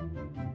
Thank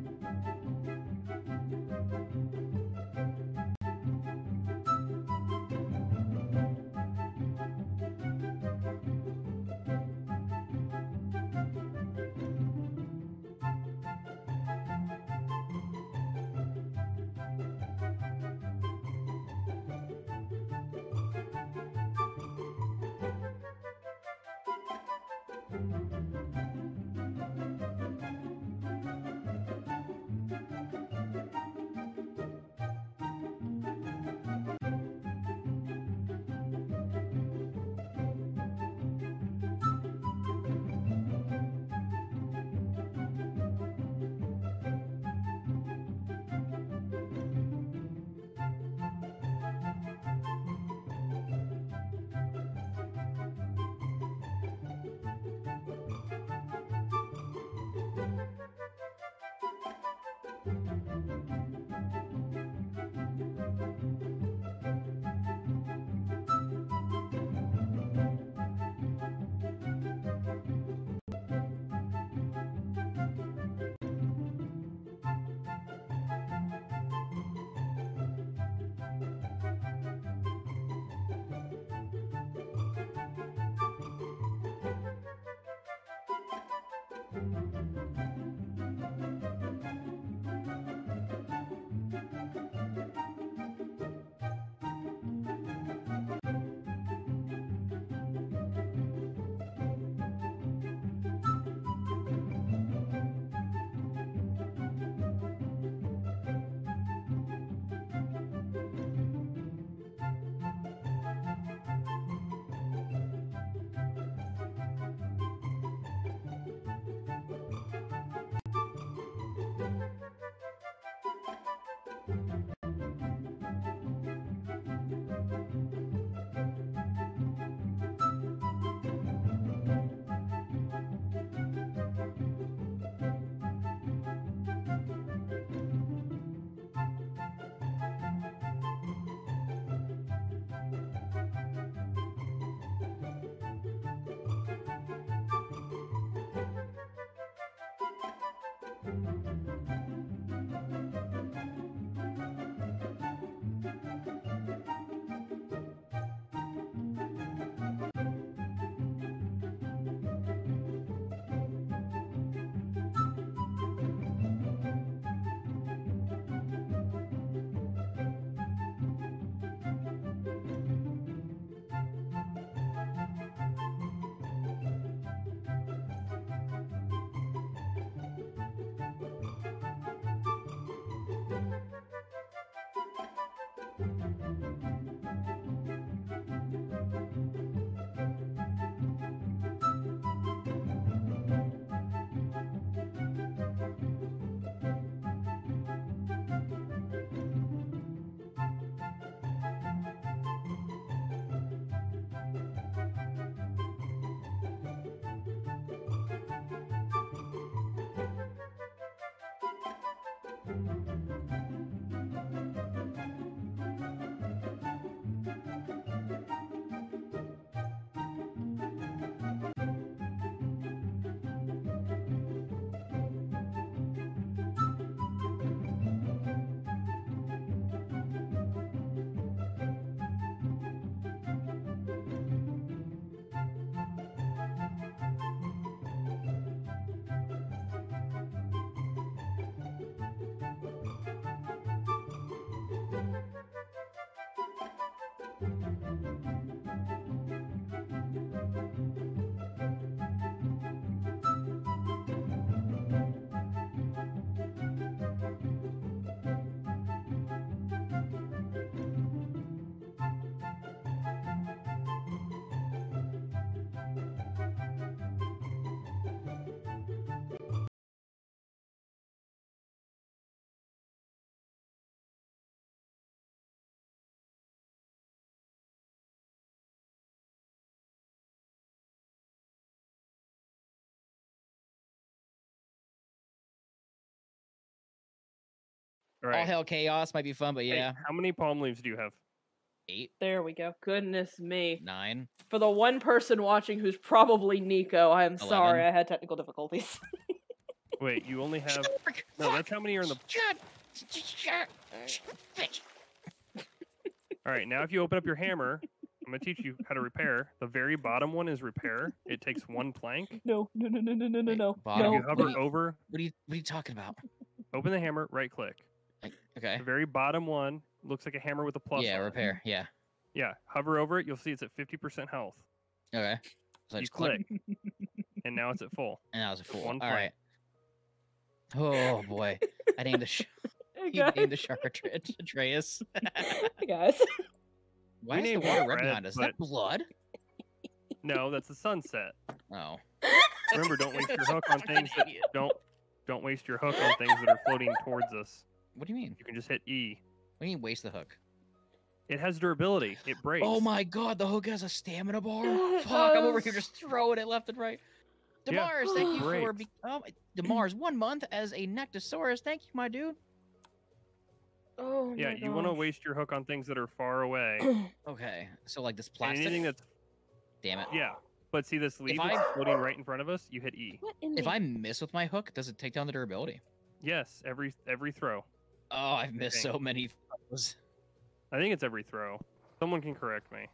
All All right. hell chaos might be fun, but Hey, yeah, how many palm leaves do you have? eight, There we go. Goodness me. nine. For the one person watching who's probably Nico, I am sorry I had technical difficulties. Wait, you only have. No, that's how many are in the. All right, now if you open up your hammer, I'm gonna teach you how to repair. The very bottom one is repair. It takes one plank. no, no, no, no, no, no, no, no. bottom? You hover Wait. over, What are you What are you talking about? open the hammer, right click. Like, okay. The very bottom one looks like a hammer with a plus. Yeah, on it. repair. Yeah. Yeah, hover over it. You'll see it's at 50% health. Okay. So I you just click, click, and now it's at full. and that was a fool. one All right. Oh boy, I named the sh- Hey, he named the shark Atre- Atreus. Hey, guys. Why We is the water it red red, behind us? Is that blood? No, that's the sunset. Oh. Remember, don't waste your hook on things that don't don't waste your hook on things that are floating towards us. What do you mean? You can just hit E. What do you mean waste the hook? It has durability. It breaks. Oh my god, the hook has a stamina bar. Fuck, I'm over here just throwing it left and right. Yeah, Demars, thank you for great. be- oh, Demars one month as a Nectosaurus. Thank you, my dude. Oh, Yeah, my you want to waste your hook on things that are far away. Okay, so like this and plastic. anything that's Damn it. yeah. But see this leaf I- floating right in front of us. You hit E. What in If the- I miss with my hook, does it take down the durability? Yes, every every throw. Oh, I've missed so many. throws. I think it's every throw. Someone can correct me.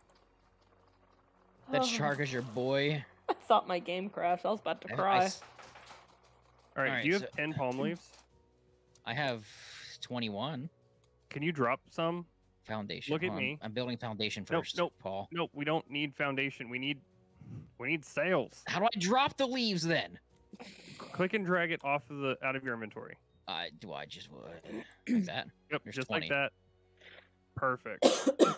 That Oh, shark is your boy. I thought my game crashed. I was about to I- I cry. All right, Alright, do you have 10 palm leaves? I have 21 Can you drop some? foundation. Look at on, me. I'm building foundation first, nope. nope, Paul. Nope, we don't need foundation. We need we need sails. How do I drop the leaves then? Click and drag it off of the out of your inventory. Uh, do I just what, like that? Yep, There's just 20. like that. Perfect.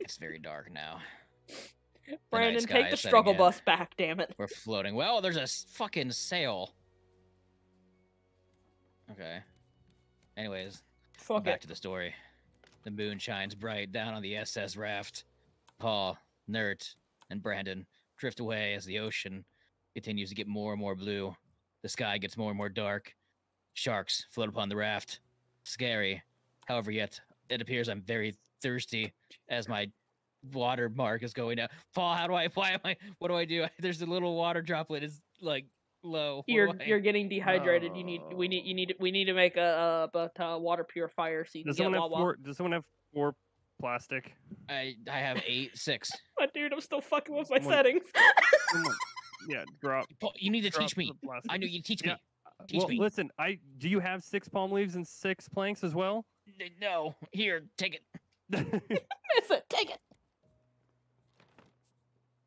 It's very dark now. The Brandon, night sky take the is setting struggle in. bus back, damn it. We're floating. Well, there's a fucking sail. Okay. Anyways, Fuck back it. to the story. The moon shines bright down on the SS raft. Paul, Nert, and Brandon drift away as the ocean continues to get more and more blue. The sky gets more and more dark. Sharks float upon the raft. Scary. However, yet it appears I'm very thirsty as my water mark is going down. Paul, how do I? Why am I? What do I do? There's a little water droplet is like low. What You're I- you're getting dehydrated. You need we need you need we need to make a uh, but uh, water purifier so you can Does someone have Wawa. four? Does someone have four plastic? I I have eight six. My dude, I'm still fucking with my Someone- settings. Someone, yeah, drop. Paul, you need to drop teach me. I know you teach Yeah, me. Teach well, me. listen. I do you have six palm leaves and six planks as well? No, here, take it. Miss it. Take it.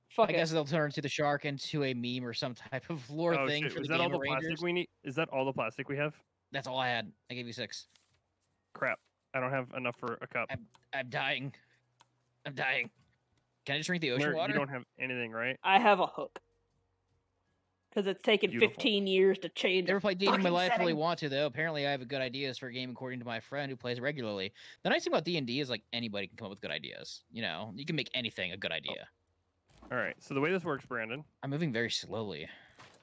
Fuck I it. guess they'll turn to the shark into a meme or some type of lore oh, thing shit. for Is the that all the Rangers. plastic we need? Is that all the plastic we have? That's all I had. I gave you six. crap. I don't have enough for a cup. I'm dying. I'm dying. Can I just drink the ocean Nert, water? You don't have anything, right? I have a hook. Because it's taken Beautiful. 15 years to change. Never played D&D in my fucking life. Really want to though. Apparently, I have good ideas for a game according to my friend who plays regularly. The nice thing about D&D is like anybody can come up with good ideas. You know, you can make anything a good idea. All right. So the way this works, Brandon. I'm moving very slowly.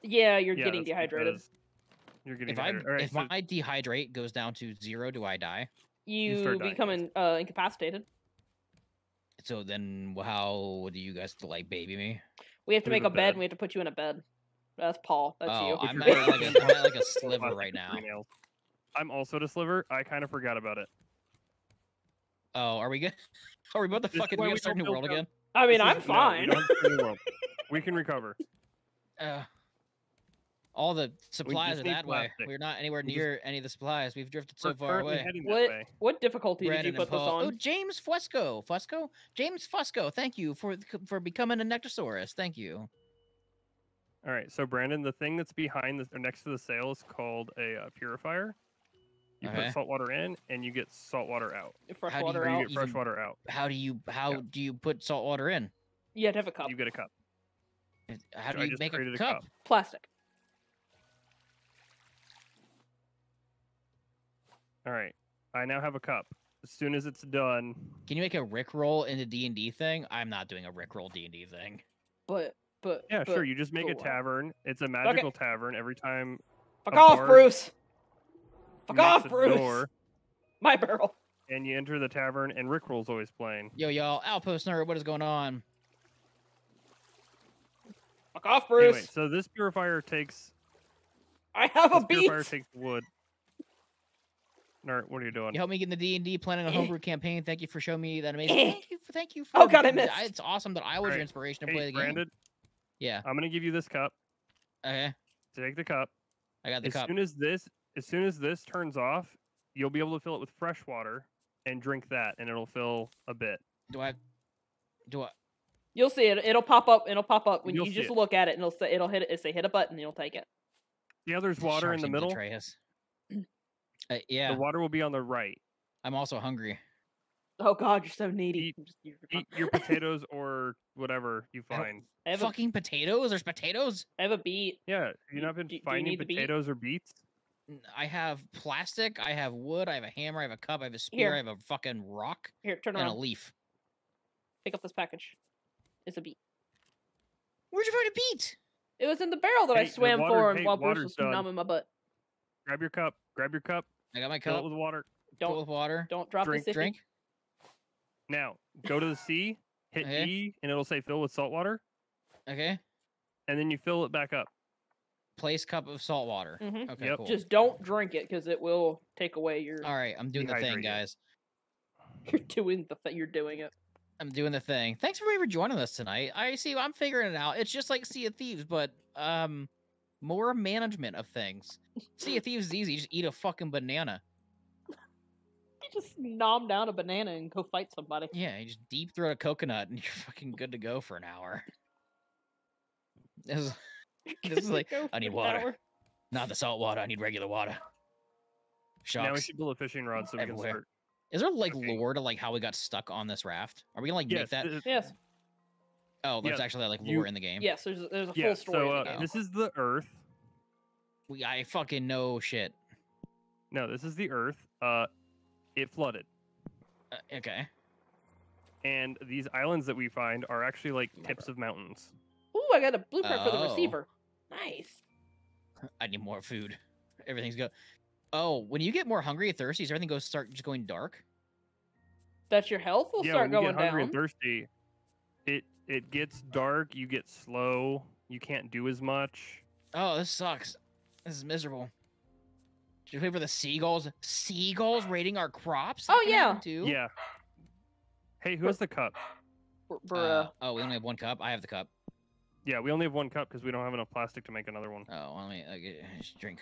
Yeah, you're yeah, getting dehydrated. because You're getting If I dehydrated. If so my dehydrate goes down to zero, do I die? You, start dying, become in, uh, incapacitated. So then, how do you guys like baby me? We have to Move make a a bed, bed. and we have to put you in a bed. That's Paul. That's oh, you. I'm If at like a, going- I'm at like a sliver right now. I'm also a sliver. I kind of forgot about it. Oh, are we good? Are we about to This fucking we we start a new world build again? I mean, This I'm is- no, we fine. don't have to do the world. We can recover. Uh, all the supplies are need that way. We're not anywhere We just- near any of the supplies. We've drifted so We're far away. What- way. what difficulty Brandon did you put this on? Oh, James Fusco. Fusco? James Fusco. Thank you for for becoming a Nectosaurus. Thank you. All right. So Brandon, the thing that's behind the or next to the sail is called a uh, purifier. You Okay. put salt water in, and you get salt water out. Fresh how water Or you out. get fresh even- water out. How do you how Yeah. do you put salt water in? You have to have a cup. You get a cup. How do you make a created a cup? cup. Plastic. All right. I now have a cup. As soon as it's done, Can you make a Rickroll in the D and D thing? I'm not doing a Rickroll D and D thing. But, but. yeah, but, sure. You just make a but what? tavern. It's a magical tavern. Every time Fuck off, Bruce! Fuck off, Bruce! door, My barrel. and you enter the tavern, and Rickroll's always playing. Yo, y'all, Outpost Nerd, what is going on? Fuck off, Bruce! Anyway, so this purifier takes I have a this beat! purifier takes wood. Nert, what are you doing? You helped me get in the D and D planning a Eh. homebrew campaign. Thank you for showing me that amazing. Eh. Thank you, for, thank you. For, Oh, God, I missed. It's awesome that I was Alright. your inspiration to play Hey, the game. Brandon, Yeah. I'm gonna give you this cup. Okay. Take the cup. I got the as cup. soon as this, as soon as this turns off, you'll be able to fill it with fresh water and drink that, and it'll fill a bit. Do I? Do I? You'll see it. It'll pop up. It'll pop up when You'll you just it. look at it, and it'll say it'll hit it. It'll say hit a button, and you'll take it. Yeah, there's water shark in the middle. betray us. Uh, yeah, The water will be on the right. I'm also hungry. Oh God, you're so needy. Eat- I'm just- you're Eat your potatoes or whatever you I don't- find. I have, a, Fucking potatoes? There's potatoes? I have a beet. Yeah, you Do- not been do- do you finding need the beet? potatoes or beets? I have plastic. I have wood. I have a hammer. I have a cup. I have a spear. Here. I have a fucking rock Here, turn and a leaf. Pick up this package. It's a beet. Where'd you find a beet? It was in the barrel that I Hey, the swam water- for, and hey, while Bruce was done. numbing my butt. Grab your cup. Grab your cup. I got my Fill it cup. with water. Fill it Don't with water. don't drop drink, the sippy. Drink. Now go to the sea. Hit Okay. E, and it'll say fill with salt water, Okay. and then you fill it back up. Place cup of salt water. Mhm. Okay, Yep. cool. Just don't drink it because it will take away your. All right, I'm doing the thing, Dehydrate it. guys. You're doing the. thing. you're doing it. I'm doing the thing. Thanks everybody for joining us tonight. I see. I'm figuring it out. It's just like Sea of Thieves, but um, more management of things. Sea of Thieves is easy. You just eat a fucking banana. You just nom down a banana and go fight somebody. Yeah, you just deep throat a coconut and you're fucking good to go for an hour. This is This is like, I need water. hour. not the salt water. I need regular water. Now we should build a fishing rod so we can start. Is there like Okay. lore to like how we got stuck on this raft? Are we gonna like Yes, make that? Yes. Oh, there's yeah, actually like you- lore in the game. Yes. There's a- there's a yeah. full story. So in the uh, game. this is the Earth. We, I fucking know shit. No, this is the Earth. Uh, it flooded, Uh, okay. and these islands that we find are actually like tips of mountains. Ooh, I got a blueprint for the Oh. receiver. Nice. I need more food. Everything's go. Oh, when you get more hungry and thirsty, does everything go start just going dark? That's your health will yeah, start when you going get hungry down. and thirsty, it it gets dark. You get slow. You can't do as much. Oh, this sucks. This is miserable. Should we wait for the seagulls? Seagulls raiding our crops? That Oh, yeah. happen Too? Yeah. Hey, who has the cup? For, for, Uh, oh, we only have one cup. I have the cup. Yeah, we only have one cup because we don't have enough plastic to make another one. Oh, let me uh, get- just drink,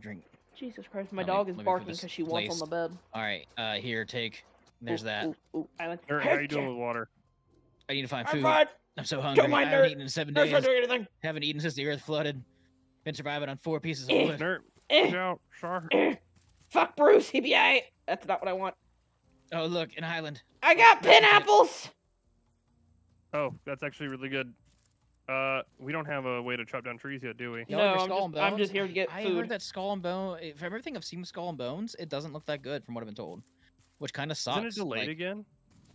drink. Jesus Christ, my let dog is me put barking because she wants on place. the bed. All right, uh, here, take. There's Ooh, that. Ooh, ooh, I went, Nert, how are you doing with water? I need to find I'm food. I'm so hungry. my I haven't nerd. eaten in seven Nurse days. doing anything. Haven't eaten since the earth flooded. Been surviving on four pieces of wood. Nert, Eh, watch out, shark. eh. Fuck Bruce, CBA. That's not what I want. Oh, look, an island. I got That's pineapples. Oh, that's actually really good. Uh, we don't have a way to chop down trees yet, do we? You No, I'm just- I'm just here to get I food. heard that skull and bone. From everything I've seen with skull and bones, it doesn't look that good, from what I've been told. Which kind of sucks. Isn't it delayed like- again?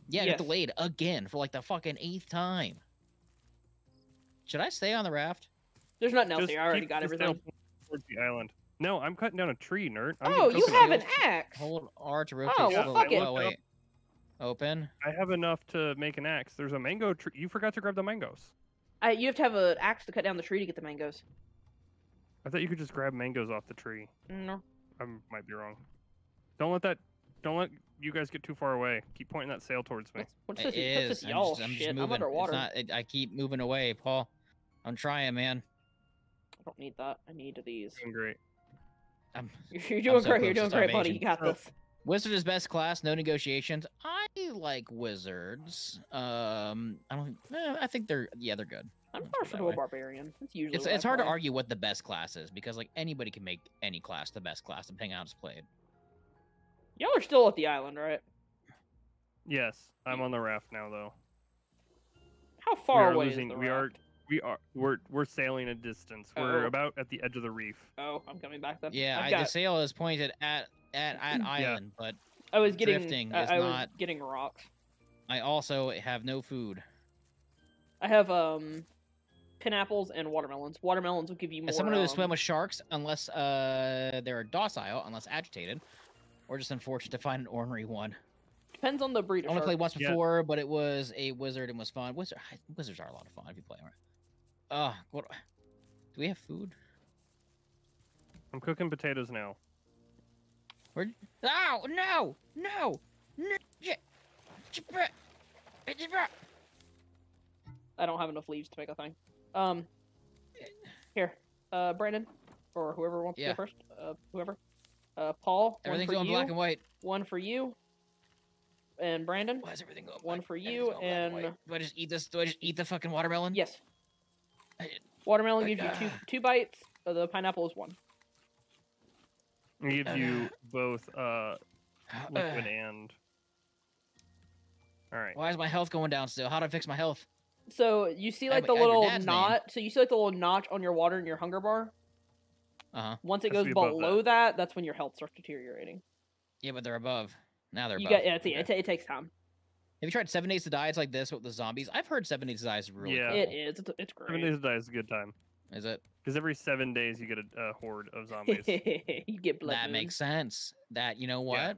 Yeah, it Yes. got delayed again for like the fucking eighth time. Should I stay on the raft? There's nothing else Just here. I already keep got everything. towards the island. No, I'm cutting down a tree, nerd. I'm Oh, getting you have an axe. Hold R to rotate. Oh, well, slowly. fuck it. Oh, wait. Open. I have enough to make an axe. There's a mango tree. You forgot to grab the mangoes. I, you have to have an axe to cut down the tree to get the mangoes. I thought you could just grab mangoes off the tree. No. I might be wrong. Don't let that. Don't let you guys get too far away. Keep pointing that sail towards me. What's, what's It this? What's is. this I'm y'all just, I'm shit? just I'm moving. It's underwater. not, it, I keep moving away, Paul. I'm trying, man. I don't need that. I need these. Doing great. I'm, You're, you're doing so great. You're doing great, buddy. You got this. Wizard is best class, no negotiations. I like wizards. Um, I don't. Eh, I think they're yeah, they're good. I'm Let's partial to a barbarian. That's usually It's it's hard to argue what the best class is because like anybody can make any class the best class depending on how it's played. Y'all are still at the island, right? Yes, I'm on the raft now, though. How we far are away losing. is the we are. Raft? We are. We're we're sailing a distance. We're Oh. about at the edge of the reef. Oh, I'm coming back then. Yeah, I've got, the sail is pointed at at at Yeah. island, but I was getting. drifting I, is I was not- getting rocks. I also have no food. I have um, pineapples and watermelons. Watermelons will give you more. As someone who has um, swim with sharks, unless uh they're docile, unless agitated, or just unfortunate to find an ornery one. Depends on the breed. I Of only shark. played once Yeah. before, but it was a wizard and was fun. Wizard, wizards are a lot of fun if you play them right. Uh, what? Do we have food? I'm cooking potatoes now. Where? Oh no! No! No! j- j- br- j- br- I don't have enough leaves to make a thing. Um, here, uh, Brandon, or whoever wants to go first. Uh, whoever. Uh, Paul. Everything's one going black and white. One for you. And Brandon. Why is everything going? One black- for you, going black and- white? do I just eat this? Do I just eat the fucking watermelon? Yes. I- Watermelon I- gives you two uh, two bites. The pineapple is one. It gives you Uh, both uh liquid Uh, and. All right. why is my health going down still? How do I fix my health? So you see like my- the add your little dad's knot. So you see like the little notch on your water in your hunger bar. Uh huh. Once it goes be above that. below that. that's when your health starts deteriorating. Yeah, but they're above. Now they're You above. got yeah, it's, Okay. it, it takes time. Have you tried Seven Days to Die? It's like this with the zombies. I've heard Seven Days to Die is really Yeah. cool. It is. It's, it's Seven days to die is a good time Is it? because every seven days you get a, a horde of zombies. you get blood. that moon. makes sense. That you know what? Yeah.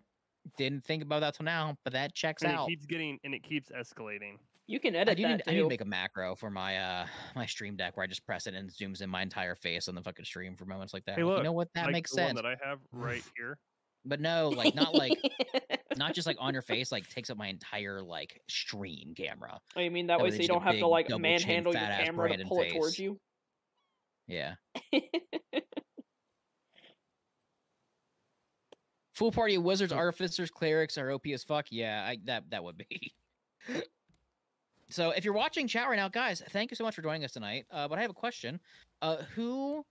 Didn't think about that till now, but that checks and out. it keeps getting and it keeps escalating. You can I edit do that need, I need to make a macro for my uh my stream deck where I just press it and it zooms in my entire face on the fucking stream for moments like that. Hey, Like, look, you know what? That like makes the one sense. that I have right here. But no, like not like not just like on your face, like takes up my entire like stream camera. Oh, you mean that That way way so you don't have to like double chin, manhandle your fat-ass camera to Brandon pull it towards you? Yeah. Full party of wizards, artificers, clerics are OP as fuck. Yeah, I, that that would be. so if you're watching chat right now, guys, thank you so much for joining us tonight. Uh, but I have a question. Uh, who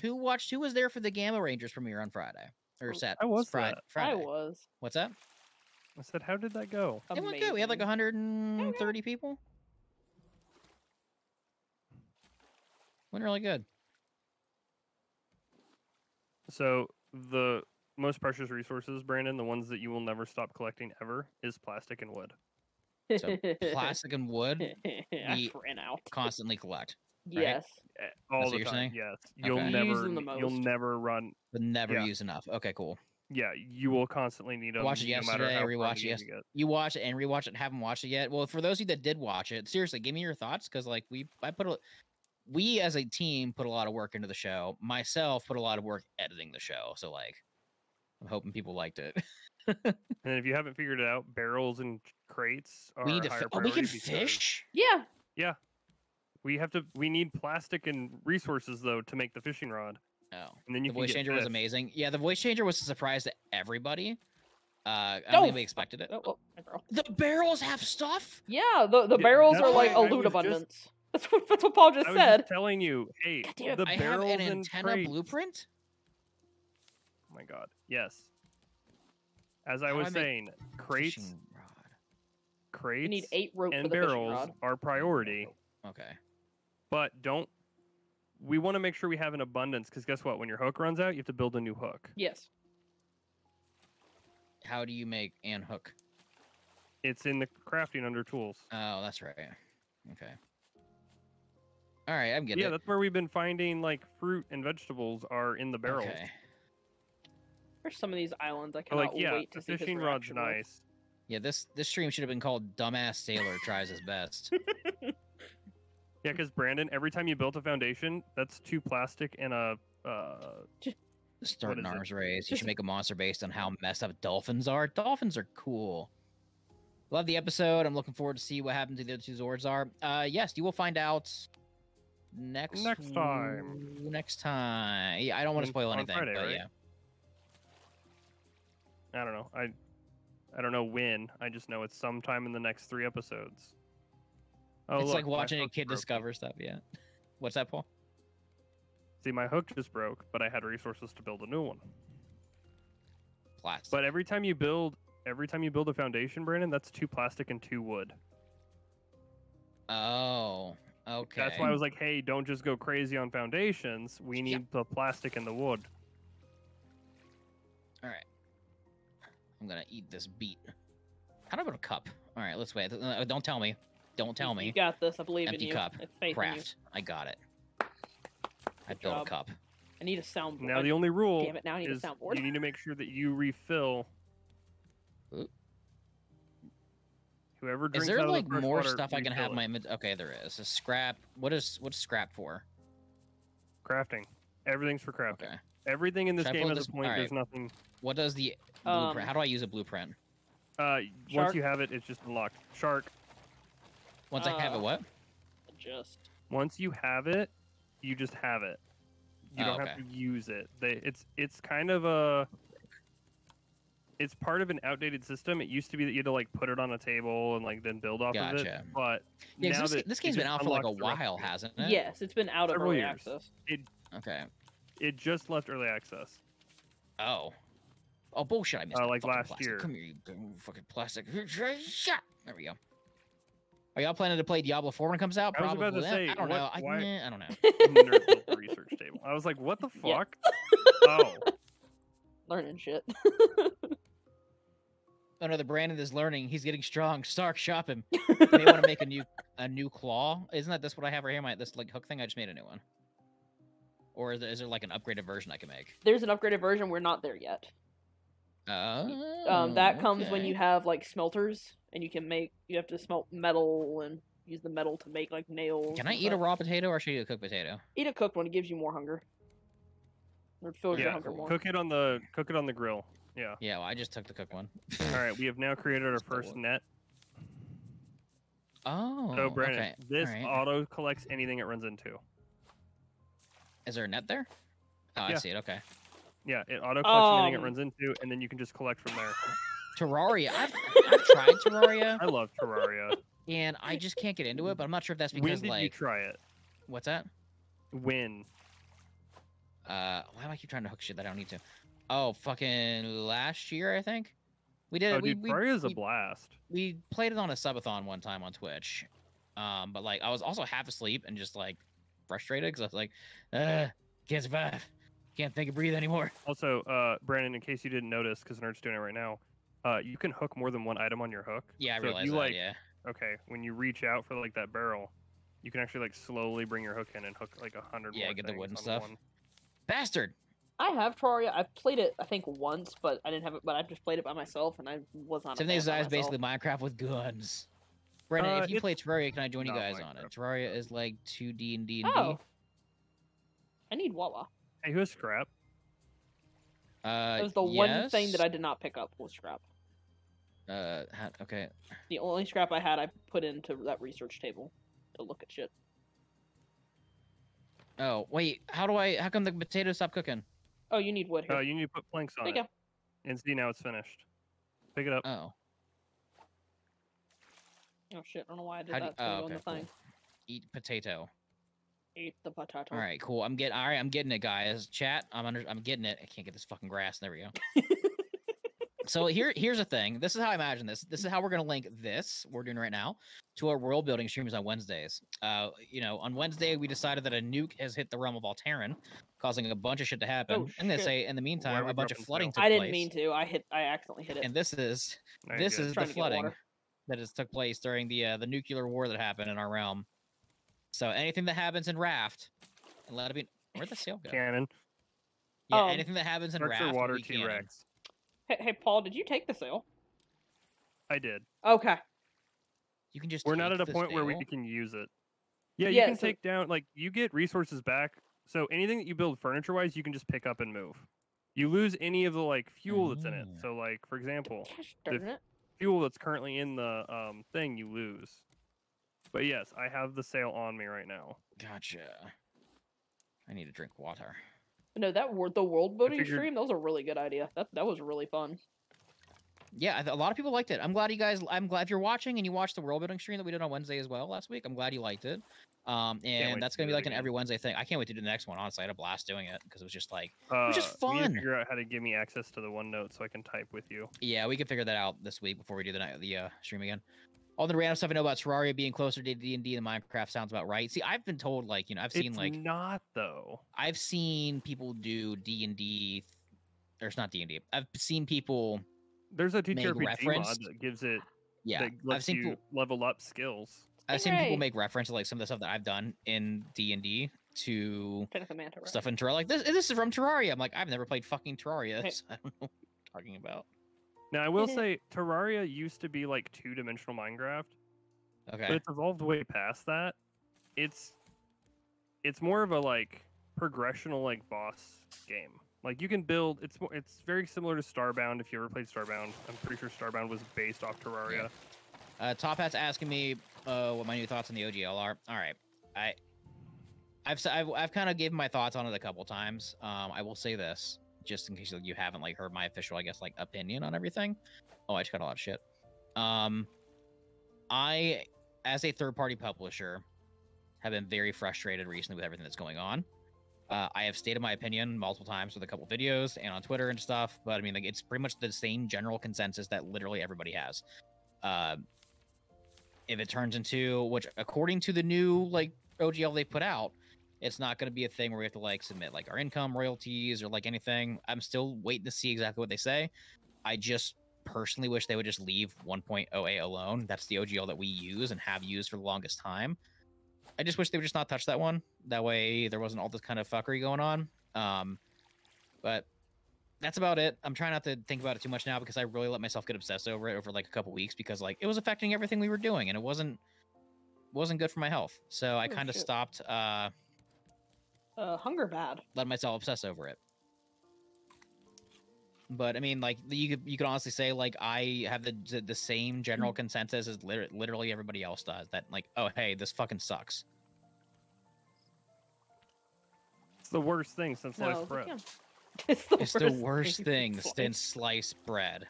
who watched? Who was there for the Gamma Rangers premiere on Friday or Oh, Sat? I was Friday. Friday. I was. What's that? I said, how did that go? It went good. We had like Amazing. 130 people. Went really good. So the most precious resources, Brandon, the ones that you will never stop collecting ever, is plastic and wood. So plastic and wood I we ran out. constantly collect, Yes. Eh, All That's the what you're time. saying? Yes. You'll Okay. Never. them the You'll never run. but never Yeah. use enough. Okay, cool. Yeah, you will constantly need them. Watch it no matter yesterday, how rewatch it you yes- get. You watch it and rewatch it. Haven't watched it yet. Well, for those of you that did watch it, seriously, give me your thoughts because like we, I put a, we as a team put a lot of work into the show. Myself put a lot of work editing the show. So like, I'm hoping people liked it. And if you haven't figured it out, barrels and crates are we need to. higher Fi- oh, we can priority because fish. Yeah. We have to. We need plastic and resources though to make the fishing rod, Oh, and then you the voice get changer was amazing. Yeah, the voice changer was a surprise to everybody. Uh, I don't think we expected it. Oh, oh, barrel. The barrels have stuff. Yeah, the, the Yeah, barrels are like a loot was just- abundance. That's what that's what Paul just I was said. just telling you, hey, it, the I have barrels an and antenna crates- blueprint. Oh my god, yes. As I How was I saying, crates, Fishing rod. crates, You need eight rope and for the barrels rod. are priority, Okay. but don't. We want to make sure we have an abundance because guess what? When your hook runs out, you have to build a new hook. Yes. How do you make an hook? It's in the crafting under tools. Oh, that's right. Okay. All right, I'm getting yeah, it. that's where we've been finding like fruit and vegetables are in the barrels. Okay. There's some of these islands I But, cannot like, yeah, wait the to see his fishing rod's nice. Yeah, this this stream should have been called "Dumbass Sailor Tries His Best." Yeah, because Brandon, every time you built a foundation, that's two plastic and a. Uh, Start an is it? arms race. You should make a monster based on how messed up dolphins are. Dolphins are cool. Love the episode. I'm looking forward to see what happens to the other two Zords are. Uh, yes, you will find out next Next time. Next time. Yeah, I don't want to spoil on anything, Friday, but right? yeah. I don't know. I, I don't know when. I just know it's sometime in the next three episodes. Oh, it's look, like watching a kid broke. discover stuff. Yeah. What's that, Paul? See, my hook just broke, but I had resources to build a new one. Plastic. But every time you build, every time you build a foundation, Brandon, that's two plastic and two wood. oh, okay. That's why I was like, hey, don't just go crazy on foundations. We Yep. need the plastic and the wood. All right. I'm gonna eat this beet. How do I build a cup? All right, let's wait. Uh, Don't tell me. Don't tell me. You got this. I believe Empty in you. cup. It's faith in you. Craft. I got it. I Good built job. a cup. I need a soundboard. Now the only rule Damn it! Now I need a is soundboard. you need to make sure that you refill. Oop. Whoever Is there out of like the more water, stuff I can have refill in my Okay, there is. A scrap. What is what's scrap for? crafting? Everything's for crafting. Okay. Everything in this Should game pull at this- this point, alright. there's nothing. What does the blueprint? Um, How do I use a blueprint? Uh, Shark? once you have it, it's just unlocked. Shark. Once I have it, uh, what? Just Once you have it, you just have it. You Oh, don't okay. have to use it. They, it's it's kind of a. It's part of an outdated system. It used to be that you had to like put it on a table and like then build off of it. But yeah, now this, that this game's been out for like a while, hasn't it? yes, it's been out of early years. access. Okay. It just left early access. Oh. Oh bullshit! I missed Uh, like last plastic. year. Come here, you dumb fucking plastic. Shut. There we go. Are y'all planning to play Diablo 4 when it comes out? I was about to Probably. say, I don't what- know. I, why- meh, I don't know. Nerd research table. I was like, what the Yeah. fuck? Oh, Learning shit. Another no, the Brandon is learning. He's getting strong. Stark, shop him. You may want to make a new a new claw. Isn't that this what I have right here? My this like hook thing. I just made a new one. Or is there, is there like an upgraded version I can make? There's an upgraded version. We're not there yet. Oh, Um, that comes when okay. you have like smelters, and you can make. You have to smelt metal and use the metal to make like nails. Can I and eat a raw potato or should I eat a cooked potato? Eat a cooked one. It gives you more hunger. Or fills your yeah. hunger more. Cook it on the cook it on the grill. Yeah. Yeah, well, I just took the cooked one. All right. We have now created our first net. Oh, So Brandon, okay. this alright. auto collects anything it runs into. Is there a net there? Oh, I see it. Okay. Yeah, it auto collects anything it Um, runs into, and then you can just collect from there. Terraria. I've, I've tried Terraria, I love Terraria. and I just can't get into it. But I'm not sure if that's when because did you like try it? what's that? When? Uh, why do I keep trying to hook shit that I don't need to? Oh, fucking last year, I think. We did. Oh, we, dude, we, Terraria's a blast. we played it on a subathon one time on Twitch. Um, but like I was also half asleep and just like frustrated because I was like, uh, can't survive, can't think or breathe anymore. Also, uh, Brandon, in case you didn't notice, because Nert's doing it right now, uh, you can hook more than one item on your hook. Yeah, I So if you that. like, yeah. Okay, when you reach out for like that barrel, you can actually like slowly bring your hook in and hook like a hundred. Yeah, more get the wood and stuff. one. Bastard. I have Terraria. I've played it, I think, once, but I didn't have it. But I just played it by myself, and I was not. a Seven fan Days by to is basically Minecraft with guns. Brandon, Uh, if you play Terraria, can I join you not guys on it? Terraria is like two D and D and Oh, D. I need Walla. Hey, who's scrap? Uh, That was the one thing that. I did not pick up was scrap. Uh, ha- okay. The only scrap I had, I put into that research table to look at shit. Oh wait, how do I? How come the potatoes stop cooking? Oh, you need wood here. Uh, you need to put planks on there you it. go. And see now it's finished. Pick it up. Oh, Oh shit! I don't know why I did how that. It's gonna Oh, okay. the thing. Cool. Eat potato. Eat the potato. All right, cool. I'm getting. All right, I'm getting it, guys. Chat. I'm under. I'm getting it. I can't get this fucking grass. There we go. so here, here's the thing. This is how I imagine this. This is how we're gonna link this we're doing right now to our world building streams on Wednesdays. Uh, you know, on Wednesday we decided that a nuke has hit the realm of Alteran, causing a bunch of shit to happen. Oh, I'm say, in the meantime, a bunch of flooding sail? took I didn't place, mean to. I hit. I accidentally hit it. and this is Very this good. is the flooding that has took place during the uh, the nuclear war that happened in our realm. So anything that happens in Raft, and let it be. Where'd the sail go? cannon. Yeah, Um, anything that happens in Raft. will water T. Rex. Hey, hey, Paul, did you take the sail? I did. Okay. You can just. We're not at a the point where we can use it. Yeah, you Yeah, can so- take down like you get resources back. So anything that you build furniture wise, you can just pick up and move. You lose any of the like fuel that's in it. Ah. So like for example, Gosh The fuel that's currently in the um thing you lose. But yes, I have the sail on me right now. Gotcha. I need to drink water. No, that wor- the world building figured- stream. That was a really good idea. That that was really fun. Yeah, a lot of people liked it. I'm glad you guys. I'm glad you're watching and you watched the world building stream that we did on Wednesday as well last week. I'm glad you liked it. Um, and that's gonna be like an every Wednesday thing. I can't wait to do the next one. Honestly, I had a blast doing it because it was just like, Uh, was just We need to fun. figure out how to give me access to the OneNote so I can type with you. yeah, we can figure that out this week before we do the night the uh, stream again. All the random stuff I know about Terraria being closer to D and D than Minecraft sounds about right. See, I've been told like you know I've seen it's like not though. I've seen people do D and D, or it's not D and D. I've seen people. There's a Make TTRPG mod reference- that gives it Yeah, that I've lets seen you people. level up skills. I've seen people make reference to like some of the stuff that I've done in D and D to Panic the Manta. Right? stuff in Terraria. Like this, this is from Terraria. I'm like, I've never played fucking Terraria. Hey. so I don't know what you're talking about. Now I will Mhm. say Terraria used to be like two dimensional Minecraft, Okay. but it's evolved way past that. It's it's more of a like progressional like boss game. Like you can build it's more it's very similar to Starbound if you ever played Starbound. I'm pretty sure Starbound was based off Terraria. Uh, Top Hat's asking me uh, what my new thoughts on the OGL are. All right, I, I've s- I've, I've kind of given my thoughts on it a couple times. Um, I will say this just in case you haven't like heard my official, I guess, like opinion on everything. Oh, I just got a lot of shit. Um, I, as a third-party publisher, have been very frustrated recently with everything that's going on. Uh, I have stated my opinion multiple times with a couple videos and on Twitter and stuff, but I mean, like, it's pretty much the same general consensus that literally everybody has. Uh, if it turns into which according to the new like OGL they put out, it's not going to be a thing where we have to like submit like our income royalties or like anything. I'm still waiting to see exactly what they say. I just personally wish they would just leave 1.0a alone. That's the OGL that we use and have used for the longest time. I just wish they would just not touch that one. That way there wasn't all this kind of fuckery going on. Um, but that's about it. I'm trying not to think about it too much now because I really let myself get obsessed over it over like a couple weeks because like it was affecting everything we were doing and it wasn't wasn't good for my health. So I Oh, kind of stopped uh Uh, hunger bad. Let myself obsess over it. But I mean, like you could you could honestly say like I have the the, the same general consensus as liter- literally everybody else does. That like, oh hey, this fucking sucks. It's the worst thing since No, sliced it's bread. okay. It's the It's worst, the worst thing since since sliced- sliced bread.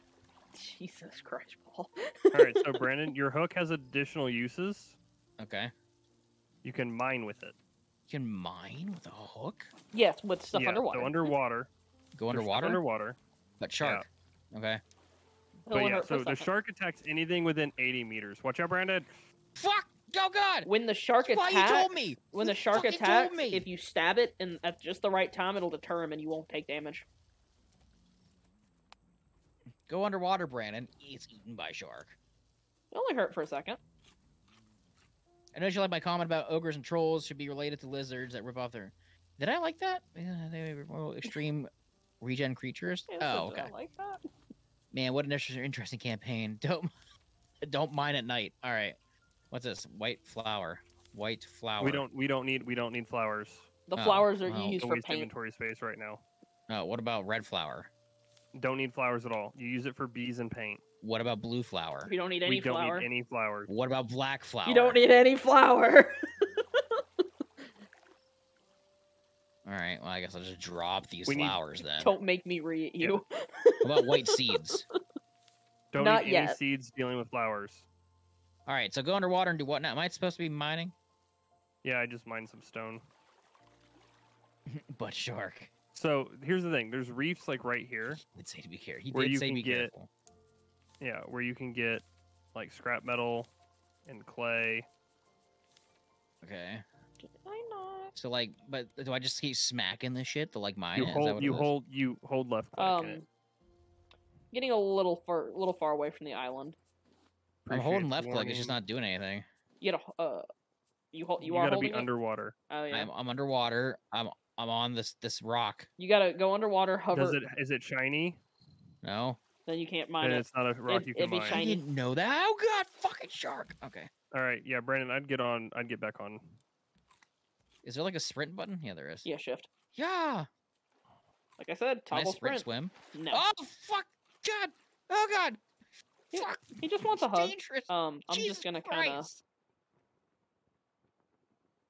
Jesus Christ, Paul. All right, so Brandon, your hook has additional uses. Okay, You can mine with it. You can mine with a hook. yes, with stuff yeah, underwater. So underwater. Go underwater, Underwater. but shark. Okay. It'll yeah, hurt for a so the shark attacks anything within 80 meters. Watch out, Brandon. Fuck! Oh god! When the shark That's why attacks, you told me. when the shark attacks, me. if you stab it and at just the right time, it'll deter him and you won't take damage. Go underwater, Brandon. It's eaten by shark. It only hurt for a second. I know you like my comment about ogres and trolls should be related to lizards that rip off their. Did I like that? Yeah, they were more extreme regen creatures. Yeah, oh, so I okay. like that. Man, what an interesting, interesting campaign. Don't, don't mine at night. All right. What's this? White flower. White flower. We don't we don't need we don't need flowers. The Oh, flowers are well, used for waste paint. inventory space right now. Oh, what about red flower? Don't need flowers at all. You use it for bees and paint. What about blue flower? You don't need any we don't flower. need any flowers. What about black flower? You don't need any flour. All right. Well, I guess I'll just drop these We need- flowers then. don't make me re-eat you. What about white seeds? Don't Not need any yet. seeds dealing with flowers. All right. So go underwater and do what now? Am I supposed to be mining? Yeah, I just mined some stone. But shark. So here's the thing: there's reefs like right here. He did say to be careful. He Where you say can be get- careful. Yeah, where you can get like scrap metal and clay. Okay. Did I not? So like, but do I just keep smacking this shit to like mine? You it? Is that hold you hold you hold left click. Um, getting a little far, little far away from the island. I'm Appreciate holding left click. It's just not doing anything. You gotta, uh, you hold, you, You, are gotta holding be it? underwater. Oh yeah. I'm I'm underwater. I'm I'm on this this rock. You gotta go underwater, hover. Does it is it shiny? No, Then you can't mine Then it. it's not a rock It'd- you can it'd be mine. I didn't know that. Oh god, fucking shark. Okay. All right, yeah, Brandon, I'd get on. I'd get back on. Is there like a sprint button? Yeah, there is. Yeah, shift. Yeah. Like I said, Can I toggle sprint sprint. swim? No, Oh fuck! God! Oh god! Yeah, Fuck! he just wants a hug. Dangerous. Um, I'm Jesus just gonna kind of.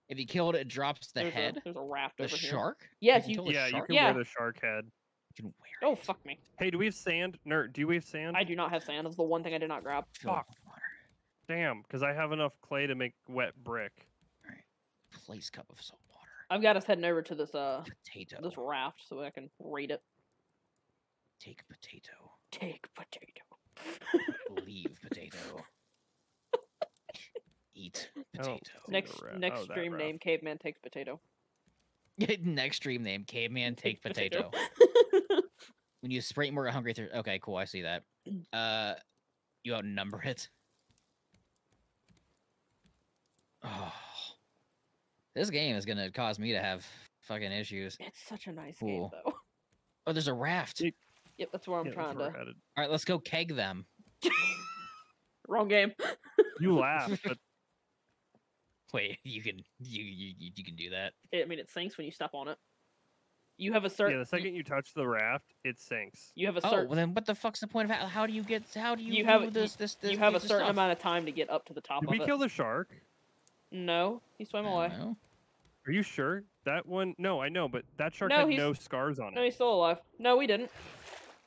If you kill it, it drops the There's head. A, there's a raft the over here. shark. Yes, can you- kill the Yeah, you can Yeah. wear the shark head. You can wear Oh it. fuck me! Hey, do we have sand? Nert, do we have sand? I do not have sand. That's the one thing I did not grab. Fuck. Damn, because I have enough clay to make wet brick. Place cup of salt water. I've got us heading over to this uh Potato. this raft so I can rate it. Take potato. Take potato. Leave potato. Eat Oh. potato. next next oh, that stream name. Caveman takes potato. Next stream name: Caveman Take Potato. when you spray more hungry through. Okay, cool. I see that. Uh, you outnumber it. Oh, this game is gonna cause me to have fucking issues. it's such a nice Cool. game though. Oh, there's a raft. It- Yep, that's where I'm Yeah, trying where to. we're. All right, let's go keg them. Wrong game. You laugh, but Wait, you can you you you you can do that. I mean, it sinks when you step on it. You have a certain. yeah, the second you touch the raft, it sinks. you have a Oh, certain. well then what the fuck's the point of how, how do you get how do you, You have- do you- this this this you have a certain stuff? amount of time to get up to the top Did of we it. kill the shark? No, he swam away. know. Are you sure? That one? No, I know, but that shark No, had he's- no scars on it. No, he's still alive. No, we didn't.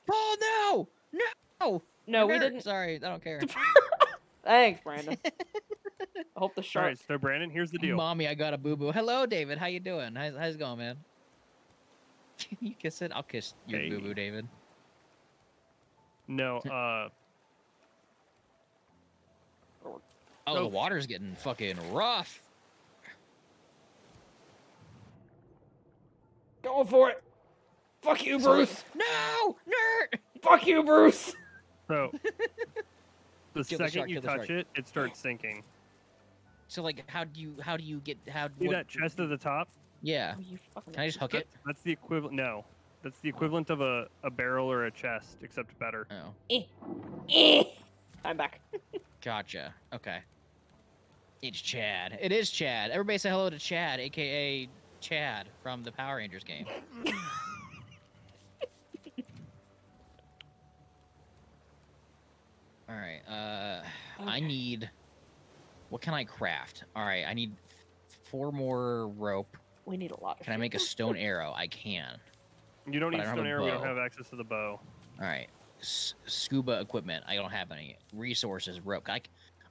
Oh no! No! No, we Nerd. didn't. Sorry, I don't care. Thanks, Brandon. I hope the shark. right, so Brandon, here's the deal. Mommy, I got a boo boo. Hello, David. How you doing? How's, how's it going, man? Can you kiss it? I'll kiss your Hey. boo boo, David. No, uh, Oh, Oh. the water's getting fucking rough. Go for it. Fuck you, So- Bruce. No, nerd. Fuck you, Bruce. so the Kill the second shark, you kill the touch shark. it, it starts sinking. So like, how do you how do you get how? See what- that chest at the top? Yeah. Oh, you fucking Can I just hook That- it? That's the equivalent. No, that's the equivalent of a, a barrel or a chest, except better. Oh, Eh. I'm back. gotcha. Okay. It's Chad. It is Chad. Everybody say hello to Chad, aka Chad from the Power Rangers game. All right. Uh, I need. What can I craft? All right, I need four more rope. We need a lot. Of Can I make a stone arrow? I can. You don't But need don't have stone a arrow. We don't have access to the bow. All right. S- scuba equipment. I don't have any resources. Rope. I, c-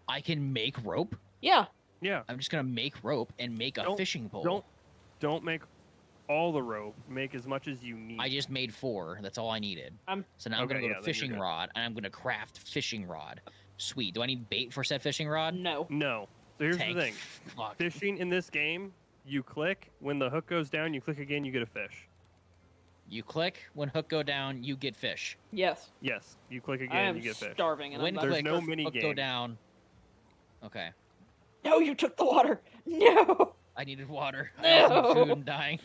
I can make rope. Yeah. Yeah, I'm just gonna make rope and make a Don't- fishing pole. don't don't make all the rope. Make as much as you need. I just made four. That's all I needed. I'm- so now I'm gonna go yeah, to fishing rod, and I'm gonna craft fishing rod. Sweet. Do I need bait for said fishing rod? No. no. So here's Thank the thing: Fuck. fishing in this game, you click when the hook goes down. You click again, you get a fish. You click when hook go down, you get fish. Yes. Yes, you click I again, am you get fish. starving, and when I'm There's click no hook mini go game. down. Okay. No, you took the water. No. I needed water. I had some food No. and dying.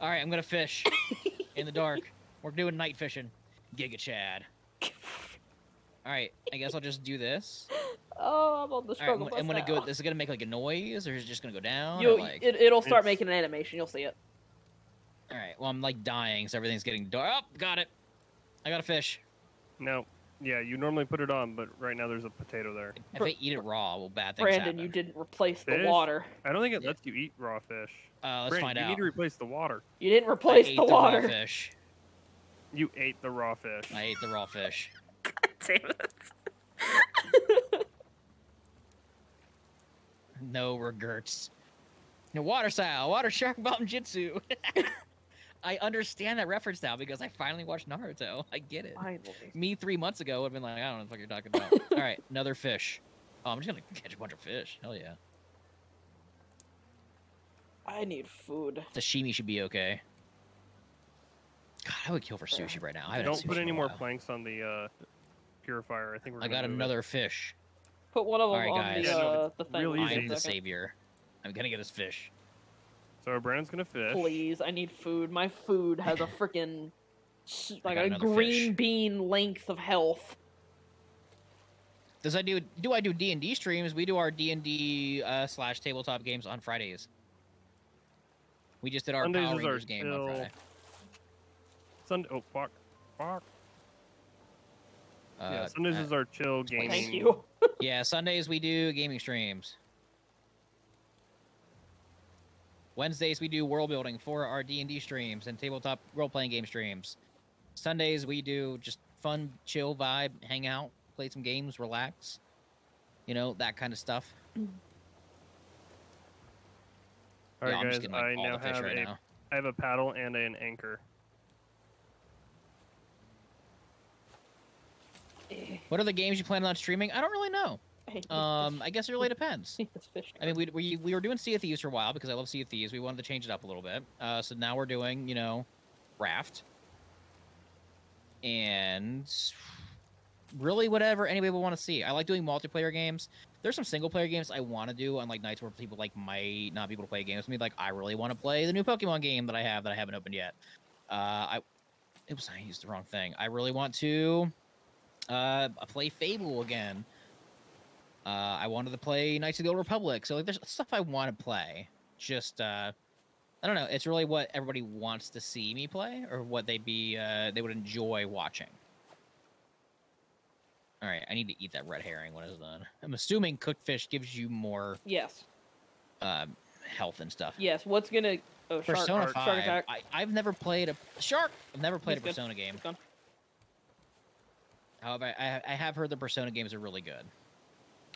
All right, I'm gonna fish in the dark. We're doing night fishing. Giga Chad. All right, I guess I'll just do this. Oh, I'm on the All right, struggle and bus when it now. go, this is gonna make like a noise, or is it just gonna go down? You'll, like, it, it'll start It's- making an animation. You'll see it. all right. Well, I'm like dying, so everything's getting dark. Oh, got it. I got a fish. No, yeah, you normally put it on, but right now there's a potato there. If I eat it raw, will bad things Brandon, happen. you didn't replace the water. I don't think it Yeah. lets you eat raw fish. Uh, let's Brandon, find you out. need to replace the water. You didn't I replace ate the raw water. fish. You ate the raw fish. I ate the raw fish. Damn it. No regrets. No water style, water shark bomb jutsu. I understand that reference now because I finally watched Naruto. I get it. Finally. Me three months ago would have been like, I don't know what the fuck you're talking about. All right, another fish. Oh, I'm just gonna catch a bunch of fish. Hell yeah. I need food. Sashimi should be okay. God, I would kill for sushi right now. I haven't had Don't put any more while. planks on the uh, purifier. I think we're. I got move it. another fish. Put one of them Alright, on guys. the uh, the thing. real one I am the savior. I'm gonna get his fish. So Brandon's gonna fish. Please, I need food. My food has a freaking like a green fish. bean length of health. Does I do do I do D and D streams? We do our D and D uh, slash tabletop games on Fridays. We just did our Sundays Power is our Rangers game on Friday. Sunday. Oh fuck. Fuck. Uh, yeah, Sundays uh, is our chill gaming. Thank you. yeah, Sundays we do gaming streams. Wednesdays we do world building for our D and D streams and tabletop role playing game streams. Sundays we do just fun, chill vibe, hang out, play some games, relax. You know that kind of stuff. All yeah, right, guys. getting like I now have right a now. I have a paddle and an anchor. Eh, What are the games you plan on streaming? I don't really know. I Um, I guess it really depends. fish. this fish. I mean, we, we we were doing Sea of Thieves for a while because I love Sea of Thieves. We wanted to change it up a little bit. Uh, so now we're doing, you know, Raft. And really whatever anybody will want to see. I like doing multiplayer games. There's some single player games I want to do on like nights where people like might not be able to play games with me. Like I really want to play the new Pokemon game that I have that I haven't opened yet. Uh, I it was I used the wrong thing. I really want to uh play Fable again. Uh, I wanted to play Knights of the Old Republic. So like, there's stuff I want to play. Just uh, I don't know. It's really what everybody wants to see me play, or what they'd be uh, they would enjoy watching. All right, I need to eat that red herring when it's done. I'm assuming cooked fish gives you more Yes. uh, health and stuff. Yes. What's gonna? Oh, shark, Persona shark, 5. shark attack. I, I've never played a shark. I've never played He's a good. Persona game. It's gone. However, I, I have heard the Persona games are really good.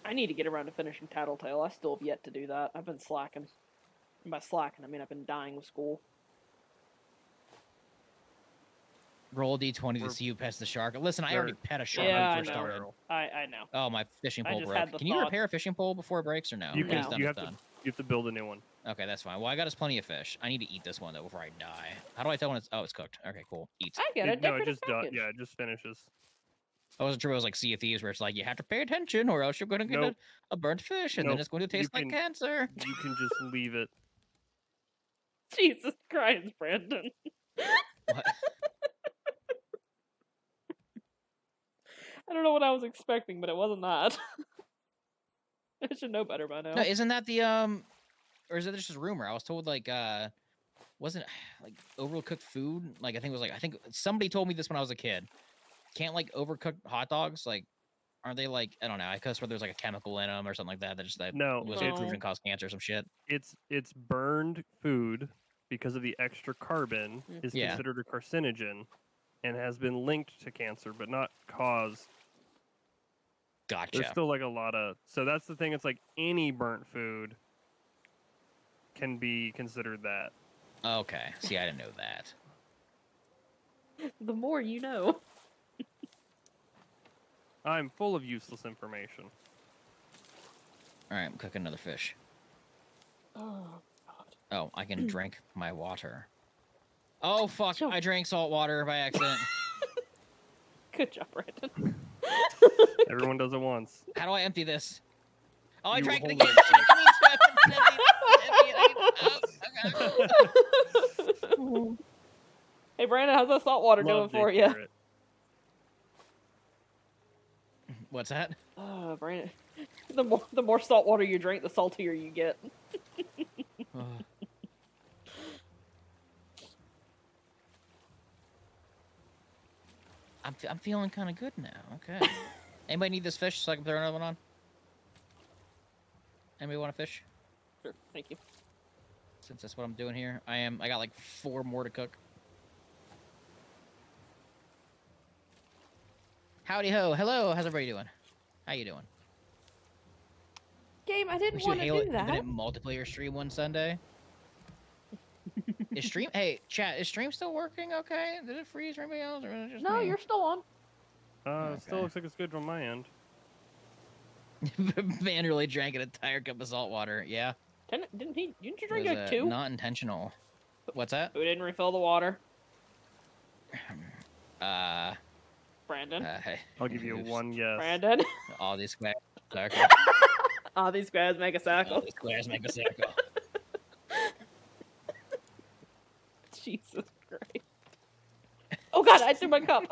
I need to get around to finishing Tattletale. I still have yet to do that. I've been slacking. And by slacking, I mean I've been dying with school. Roll a d20 to We're- see who pets the shark. Listen, I already pet a shark Yeah, when I know. started. I I know. Oh, my fishing pole broke. the Can you repair a fishing pole before it breaks or no? You can- done, you it's have to- You have to build a new one. Okay, that's fine. Well, I got us plenty of fish. I need to eat this one though before I die. How do I tell when it's? Oh, it's cooked. Okay, cool. Eat. I get It- no, it just uh, does. Yeah, it just finishes. I wasn't sure it was like Sea of Thieves where it's like you have to pay attention or else you're going to get Nope. a, a burnt fish and then it's going to You taste like can- cancer. You can just leave it. Jesus Christ, Brandon. What? I don't know what I was expecting, but it wasn't that. I should know better by now. No, isn't that the um, or is it just a rumor? I was told like uh, wasn't like overcooked food? Like I think it was like I think somebody told me this when I was a kid. Can't like overcook hot dogs? Like, aren't they like I don't know? I guess where there's like a chemical in them or something like that that just that No, was No. proven to cause cancer or some shit. it's it's burned food because of the extra carbon Mm. is Yeah. considered a carcinogen and has been linked to cancer but not caused Gotcha. there's still like a lot of so that's the thing it's like any burnt food can be considered that Okay. See, I didn't know that. The more you know. I'm full of useless information All right, I'm cooking another fish. Oh God. Oh, I can drink my water. Oh fuck! So- I drank salt water by accident. Good job, Brandon. everyone does it once How do I empty this? Oh, I drank it hold again. it. It, it, it. Oh, okay. hey, Brandon, how's that salt water Love doing for you? Garrett. What's that? Oh, Brandon. The more the more salt water you drink, the saltier you get. Oh. I'm, I'm feeling kind of good now. Okay. Anybody need this fish so I can throw another one on? Anybody want a fish? Sure, thank you. Since that's what I'm doing here, I am. I got like four more to cook. Howdy ho! Hello, how's everybody doing? How you doing? Game, I didn't should want to Halo do that. Infinite multiplayer stream one Sunday. is stream? Hey, chat. Is stream still working? Okay. Did it freeze or anybody else, or is it just no, me? you're still on. Uh, it Still looks like it's good from my end. Man really drank an entire cup of salt water. Yeah. Didn't, didn't he? Didn't you drink was, like uh, two? Not intentional. What's that? Who didn't refill the water? Uh, Brandon. uh I'll give you oops. one yes. Brandon. All these squares. make a circle. All these guys make a All circle. these squares make a circle. Jesus Christ. Oh god, I threw my cup.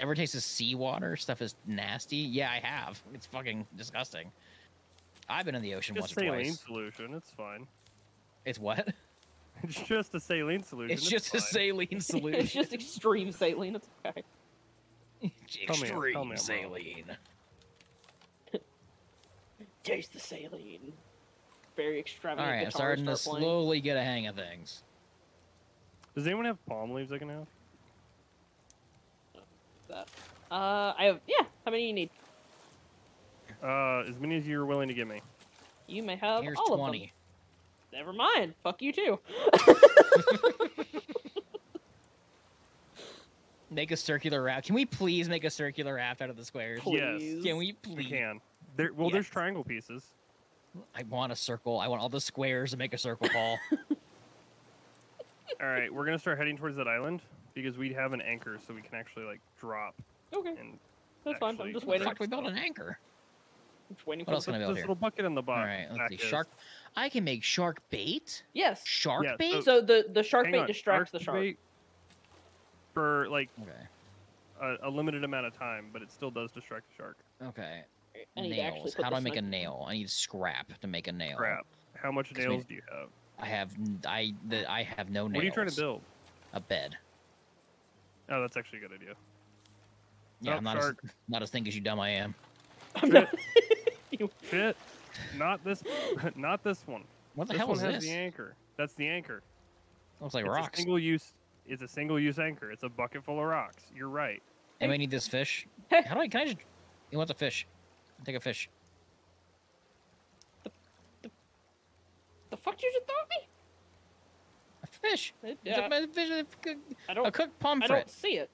Ever tasted seawater? Stuff is nasty. Yeah, I have. It's fucking disgusting. I've been in the ocean Just once or saline twice. solution. It's fine. It's what? It's just a saline solution. It's just a saline solution. it's just extreme saline. It's okay. Tell me- tell me I'm extreme saline. Taste the saline. Very All extravagant. right, I'm guitars starting to playing. slowly get a hang of things. Does anyone have palm leaves I can have? That. Uh, I have. Yeah. How many do you need? Uh, as many as you're willing to give me. You may have Here's all of them. 20. Never mind. Fuck you too. Make a circular raft. Can we please make a circular raft out of the squares? Yes. Please. Can we We please? can. There. Well, there's triangle pieces. I want a circle. I want all the squares to make a circle, Paul. All right, we're gonna start heading towards that island because we have an anchor, so we can actually like drop Okay, and that's fine. I'm just waiting. the fuck do we build an anchor? I'm just waiting What for else the- can I this build here? little bucket in the All box. right, let's back see. is- Shark. I can make shark bait. Yes. Shark Yeah, bait. So the the shark bait on, distracts the shark. bait for like okay. a, a limited amount of time, but it still does distract the shark. Okay. I need to actually Nails. How do I this make a nail? I need scrap to make a nail. Scrap. How much 'Cause we- nails do you have? I have n- I the, I have no nails. What are you trying to build? A bed. Oh, that's actually a good idea. Yeah, Oh, I'm not as, shark. not as think as you dumb I am. I'm not- You- Shit. Not this. Not this one. What the this hell one is has this? the anchor. That's the anchor. Looks like it's rocks. A single use. It's a single use anchor. It's a bucket full of rocks. You're right. Anybody need this fish? How do I? Can I just? You want the fish? Take a fish. the fuck you just throw at me? A fish. It- It's a- uh, a fish. A, cook- I a don't. cooked I pomfret. don't see it.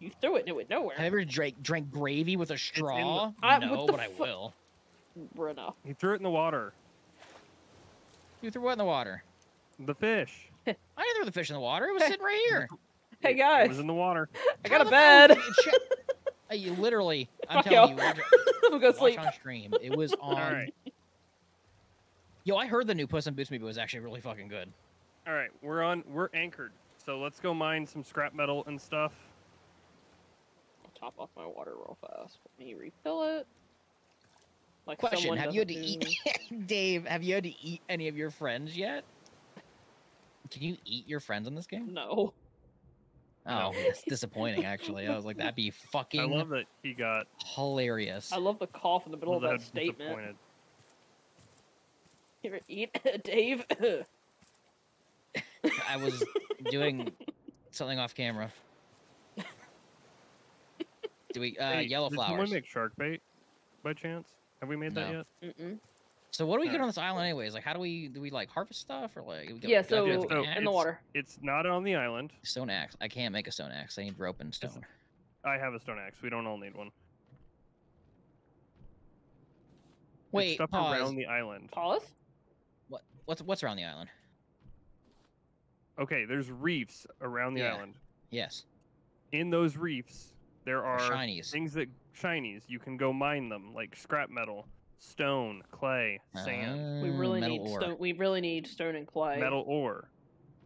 You threw it and it went nowhere. Have you ever drank drank gravy with a straw? I- no, what but I will. Bruno. He threw it in the water. You threw what in the water? The fish. I didn't throw the fish in the water. It was sitting right here. Hey It- It guys, was in the water. I got a bed. did it check- you literally, I'm Fuck telling y'all. you, watch, I'm gonna watch sleep. on stream. It was on. All right. Yo, I heard the new Puss in Boots movie was actually really fucking good. All right. We're on. We're anchored. So let's go mine some scrap metal and stuff. I'll top off my water real fast. Let me refill it. Like Question: Have you had to doesn't eat, Dave? Have you had to eat any of your friends yet? Can you eat your friends in this game? No. Oh, that's disappointing. Actually, I was like, that'd be fucking. I fucking love that he got. hilarious. I love the cough in the middle of that that statement. disappointed. You ever eat, Dave? I was doing something off camera. Do we uh, Hey, yellow did flowers? someone make shark bait by chance? Have we made that yet? Mm-mm. So what do we get Alright. on this island anyways? Like, how do we do we like harvest stuff or like? we go- Yeah, so Yeah, so in the water. It's not on the island. Stone axe. I can't make a stone axe. I need rope and stone. I have a stone axe. We don't all need one. It's Wait, stuff pause. around the island. Pause. What what's what's around the island? Okay, there's reefs around the Yeah. island. Yes, In those reefs, there are shinies. things that shinies. You can go mine them, like scrap metal, stone, clay, sand, We Uh, really need ore. stone. We really need stone and clay. metal ore.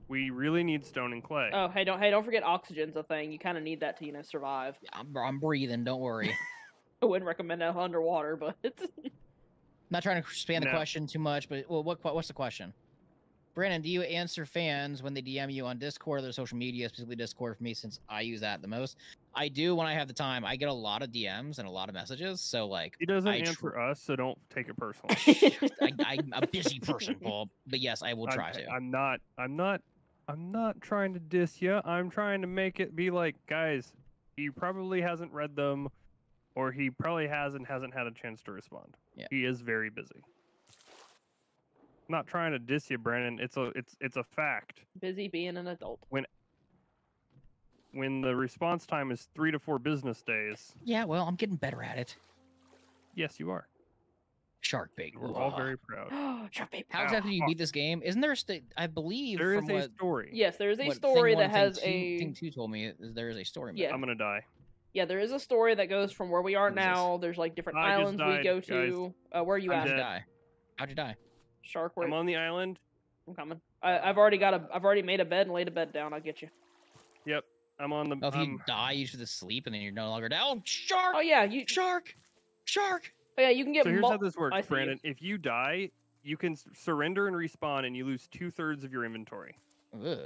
We really need stone and clay. Oh, hey, don't hey, don't forget oxygen's a thing. You kind of need that to you know survive. I'm, I'm breathing. Don't worry. I wouldn't recommend it underwater, but it's Not trying to span the No. question too much, but well, what what's the question? Brandon, do you answer fans when they DM you on Discord or their social media, specifically Discord for me, since I use that the most? I do when I have the time. I get a lot of DMs and a lot of messages, so like he doesn't I tr- answer us, so don't take it personally. I, I'm a busy person, Paul. But yes, I will try I'm, to. I'm not. I'm not. I'm not trying to diss you. I'm trying to make it be like, guys, he probably hasn't read them, or he probably has and hasn't had a chance to respond. Yeah. He is very busy. Not trying to diss you, Brandon. It's a it's it's a fact. Busy being an adult. When when the response time is three to four business days, Yeah, well, I'm getting better at it. yes, you are. Shark bait. We're all very proud. Shark bait. How exactly do you beat this game? Isn't there a sta- I believe There is a what, story. Yes, there is a story thing that has two, a thing two told me is there is a story. Yeah. I'm gonna die. yeah. There is a story that goes from where we are What is this? now. There's like different I just islands we go to. Uh, where are you How'd at? you die? How'd you die? Shark. Where I'm on the island. I'm coming. I, I've already got a. I've already made a bed and laid a bed down. I'll get you. Yep. I'm on the. Oh, if you I'm- die, you should sleep, and then you're no longer down. Oh, shark! Oh yeah, you. Shark! Shark! Oh yeah, you can get. so here's how this works, I see you. Brandon. If you die, you can surrender and respawn, and you lose two thirds of your inventory. Ugh.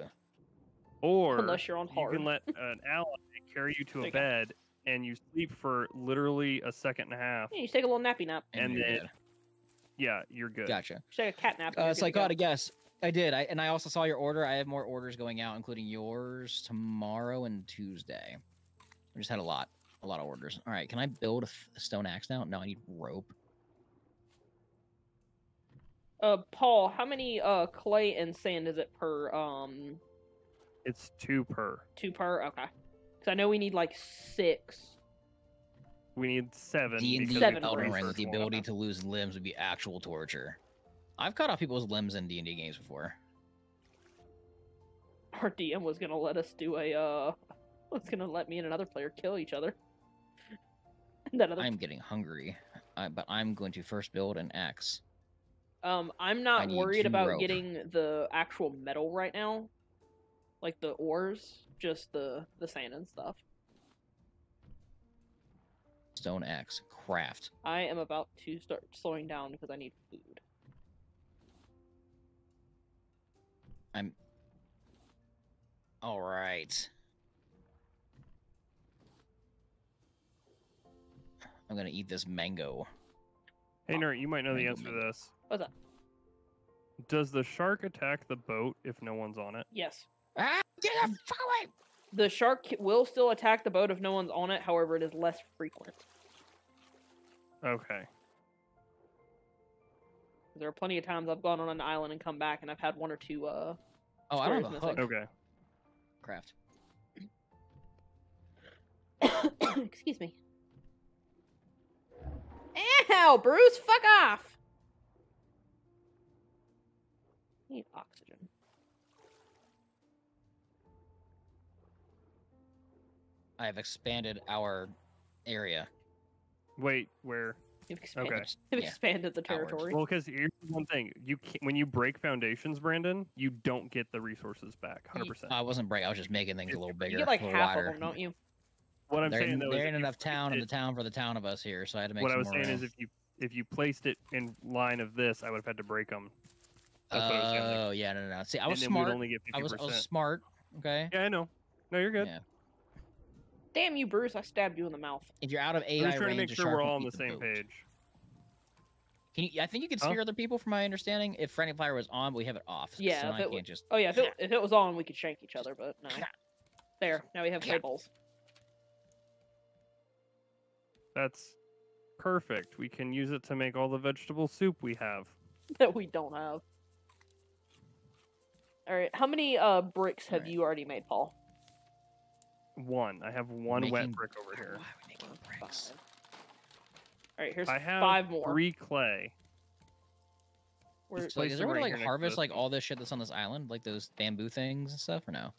Or Unless you're on you can let an ally carry you to a bed, and you sleep for literally a second and a half. Yeah, you take a little nappy nap. And, And then- good. Yeah, you're good. Gotcha. You take a cat nap. and Uh, you're so I go. got a guess. I did. I and I also saw your order. I have more orders going out, including yours tomorrow and Tuesday. I just had a lot, a lot of orders. All right, can I build a stone axe now? No, I need rope. Uh, Paul, how many uh clay and sand is it per um It's two per. two per? Okay. Because I know we need like six. We need seven. D and D Seven we Elden Ring with the ability to lose limbs would be actual torture. I've cut off people's limbs in D and D games before. Our DM was gonna let us do a uh was gonna let me and another player kill each other. And that other I'm getting hungry, I, but I'm going to first build an axe. um I'm not worried about rope. getting the actual metal right now. Like the ores, just the the sand and stuff. Stone axe craft. I am about to start slowing down because I need food. I'm. All right. I'm gonna eat this mango. Hey, Nert, you might know the Mango, answer to this. What's that? Does the shark attack the boat if no one's on it? Yes. Ah, get the fuck away! The shark will still attack the boat if no one's on it, however, it is less frequent. Okay. There are plenty of times I've gone on an island and come back and I've had one or two uh Oh, I don't know. have a hook. missing. Okay. Craft. Excuse me. Ow, Bruce, fuck off! Need oxygen. I have expanded our area. Wait, where? You've expanded, Okay. you've Yeah. expanded the Outwards. territory. Well, because here's one thing: you can when you break foundations, Brandon, you don't get the resources back. Hundred percent. I wasn't break. I was just making things a little bigger. you get like a little half wider. of them, don't you? What I'm there saying ain't, though there is ain't enough town in the town for the town of us here, so I had to make What I was more saying is, uh, if you if you placed it in line of this, I would have had to break them. That's what I was saying. Oh yeah, no, no, no. See, I and was then we'd smart. only get I fifty was, I was smart. Okay. Yeah, I know. No, you're good. Yeah. Damn you, Bruce! I stabbed you in the mouth. If you're out of I'm AI just trying to make sure we're all on the same boat. page. Can you, I think you can Huh? steer other people, from my understanding. If friendly fire was on, but we have it off. Yeah, so if it can't just. Oh yeah, if it, if it was on, we could shank each other, but no. There, now we have Yeah. clay. That's perfect. We can use it to make all the vegetable soup we have. that we don't have. All right, how many uh bricks have Alright. you already made, Paul? One. I have one making- wet brick over here. Why here. are we making bricks? All right, here's I have five more. three clay. We're- like, is there them a way to right like here next to harvest like all this shit that's on this island, like those bamboo things and stuff, or no?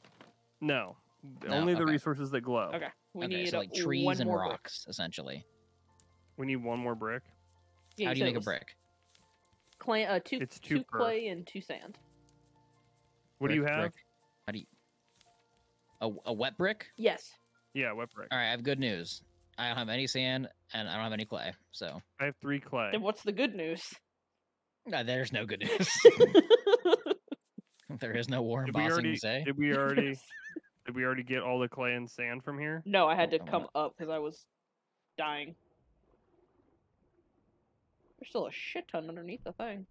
No, No, only the okay. resources that glow. okay, we okay, need so like trees one and more brick. rocks, essentially. We need one more brick. Yeah, How do you make a brick? Clay, uh, two, It's two two clay and two sand. What do you have? brick. How do you? A, a wet brick? Yes. Yeah, wet brick. All right, I have good news. I don't have any sand and I don't have any clay, so I have three clay. Then what's the good news? no, there's no good news. there is no war Did we already? say. Did we already? did we already get all the clay and sand from here? no, I had oh, to I come up because I was dying. There's still a shit ton underneath the thing.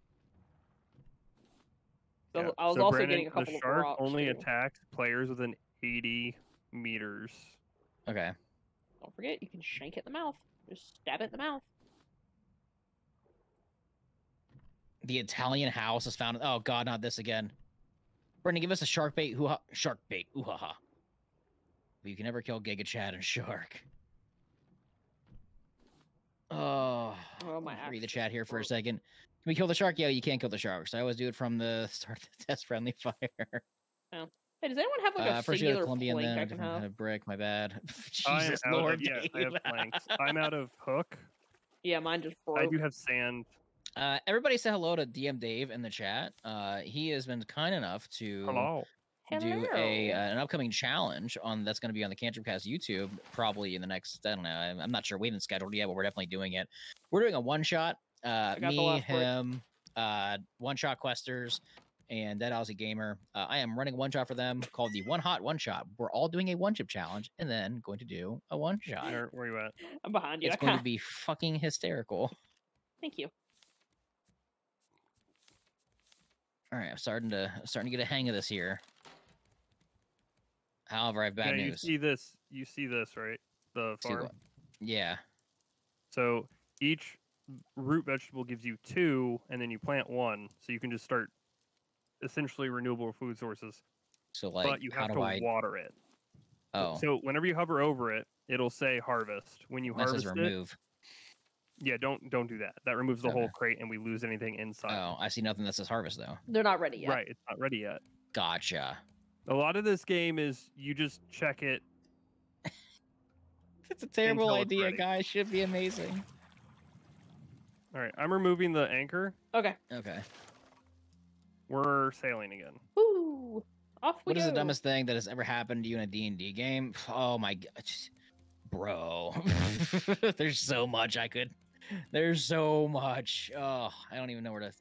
So Yeah, I was so also Brandon, getting a couple the of shark rocks. only too. attacks players within 80 meters. Okay. Don't forget, you can shank it in the mouth. Just stab it in the mouth. The Italian house is found. Oh God, not this again. Brandon, give us a shark bait. Hoo-ha. Shark bait. Ooh ha ha. But you can never kill Giga Chad and Shark. Oh, Oh, my read the chat here for a second. Can we kill the shark? Yeah, you can't kill the sharks. I always do it from the start of the test friendly fire. Oh. Hey, does anyone have like Uh, a first singular Colombian, plank then I a can different kind have? of brick. My bad. I Jesus am out of- yeah, I have Dave. planks. I'm out of hook. Yeah, mine just broke. I do have sand. Uh, everybody say hello to DM Dave in the chat. Uh, he has been kind enough to Hello. do a uh, an upcoming challenge on that's going to be on the Cantrip Cast YouTube probably in the next I don't know I'm, I'm not sure we haven't scheduled yet but we're definitely doing it. We're doing a one shot. Uh, me, him, uh, one shot questers, and that Aussie Gamer. Uh, I am running one shot for them called the One Hot One Shot. We're all doing a one chip challenge and then going to do a one shot. Where, where you at? I'm behind you. It's going to be fucking hysterical. Thank you. All right, I'm starting to starting to get a hang of this here. However, I have bad yeah, you see this. You see this, right? The See farm. Yeah. So each root vegetable gives you two, and then you plant one, so you can just start essentially renewable food sources. So like, but you how have do to I? water it. Oh, So whenever you hover over it, it'll say harvest. When you that says harvest it, remove. yeah, don't don't do that. That removes the whole crate, and we lose anything inside. Oh, I see nothing that says harvest though. They're not ready yet. Right, it's not ready yet. Gotcha. A lot of this game is you just check it. It's a terrible idea, guys. Should be amazing. All right, I'm removing the anchor. Okay. Okay. We're sailing again. Woo! Off we What is go. the dumbest thing that has ever happened to you in a D&D game? Oh my god. Bro. There's so much I could There's so much. Oh, I don't even know where to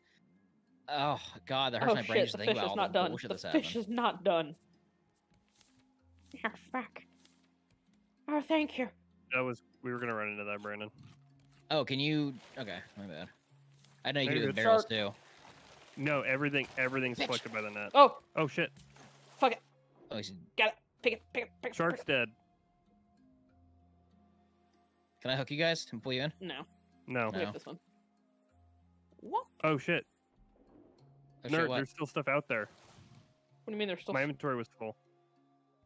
Oh god, that hurts oh my brain just The to think about is all not the done. bullshit The that's fish happened. is not done. Oh fuck! Oh, thank you. That was we were gonna run into that, Brandon. Oh, can you Okay, my bad. I know you Hey, can do it barrels shark. too. No, everything everything's Bitch. collected by the net. Oh, Oh shit, fuck it! Oh, he's... Got it. Pick it. Pick it. Pick it. shark's pick dead. Can I hook you guys and pull you in? No, No. No. this one. What? Oh shit, Oh, shit, Nert. There's still stuff out there. What do you mean there's still? My inventory was full.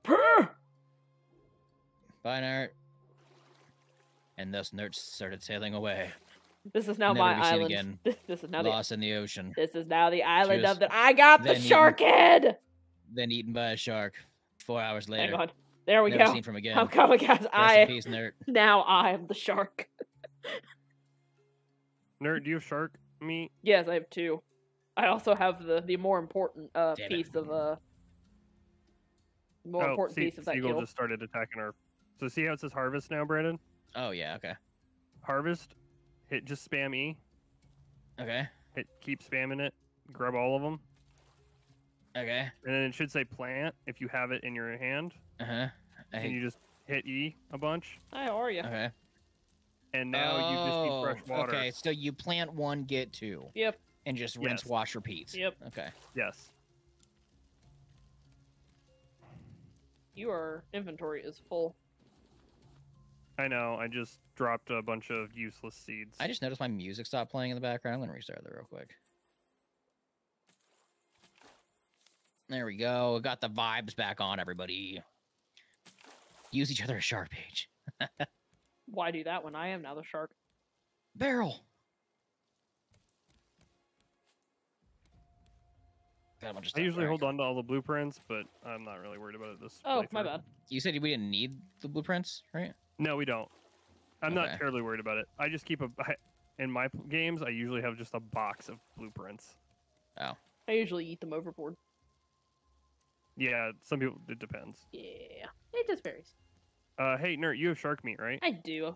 Purr! Bye, Nert. And thus Nert started sailing away, This is now Never my island. again. This, this is now the. lost in the ocean, This is now the island of the. I got the then shark head. then eaten by a shark. Four hours Hang later, on. There we never go. seen from again. I'm coming, guys. Rest in I peace, Nert. now I am the shark. Nert, do you have shark meat? Yes, I have two. I also have the the more important uh Damn it. piece of uh more oh, important see, piece of that seagull kill. just started attacking our. So see how it says harvest now, Brandon? Oh yeah, okay, Harvest. Hit just spam E. okay, Hit keep spamming it. Grab all of them, okay. and then it should say plant if you have it in your hand. Uh huh. And you just hit E a bunch, Hi, how are you? Okay. and now you just need fresh Oh, water. Okay, so you plant one, get two, Yep. and just rinse, Yes. wash, repeat. Yep. Okay. Yes. Your inventory is full. I know. I just dropped a bunch of useless seeds. I just noticed my music stopped playing in the background. I'm gonna restart that real quick. There we go. Got the vibes back on, everybody. Use each other as sharp page. Why do that when I am now the shark? Barrel. Got a bunch of I usually there. hold on to all the blueprints, but I'm not really worried about it this. Oh, my playthrough. bad. You said we didn't need the blueprints, right? No, we don't. I'm not terribly worried about it. I just keep a. I, in my games, I usually have just a box of blueprints. Oh. I usually eat them overboard. Yeah, some people. It depends. Yeah, it just varies. Uh, hey, Nert, you have shark meat, right? I do.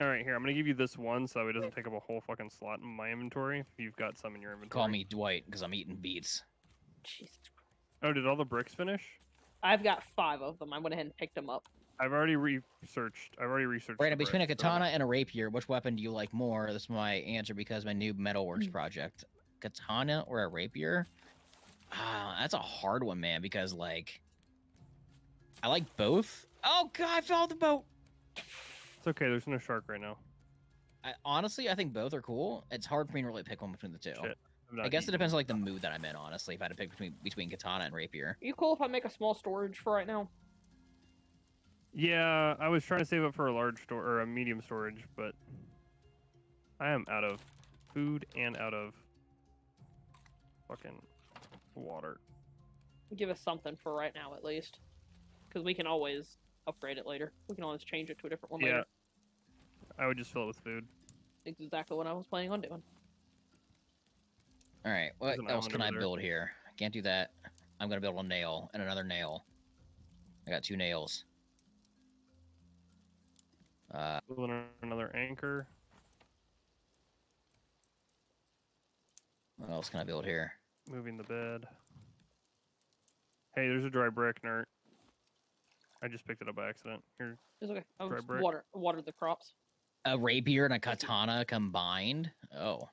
All right, here I'm gonna give you this one, so it doesn't take up a whole fucking slot in my inventory. If you've got some in your inventory. Call me Dwight because I'm eating beets. Jesus Christ. Oh, did all the bricks finish? I've got five of them. I went ahead and picked them up. I've already researched. I've already researched. Brandon, the between a bricks, so- katana and a rapier, which weapon do you like more? This is my answer because my new metalworks Mm. project. Katana or a rapier? Ah, that's a hard one, man, because like I like both. Oh god, I fell off the boat. It's okay. There's no shark right now. I, honestly, I think both are cool. It's hard for me to really pick one between the two. Shit, I'm I not guess it eating. depends on like the mood that I'm in. Honestly, if I had to pick between between katana and rapier. you cool if I make a small storage for right now? Yeah, I was trying to save up for a large store or a medium storage, but I am out of food and out of fucking water. Give us something for right now, at least, because we can always upgrade it later. We can always change it to a different one Yeah. later. I would just fill it with food. Exactly what I was planning on doing. All right, what else can I over there. build here? I can't do that. I'm gonna build a nail and another nail. I got two nails. Uh, Building another anchor. what else can I build here? Moving the bed. Hey, there's a dry brick, Nert. I just picked it up by accident. Here, It's okay. I'll Dry brick. water water the crops. A rapier and a katana combined. Oh.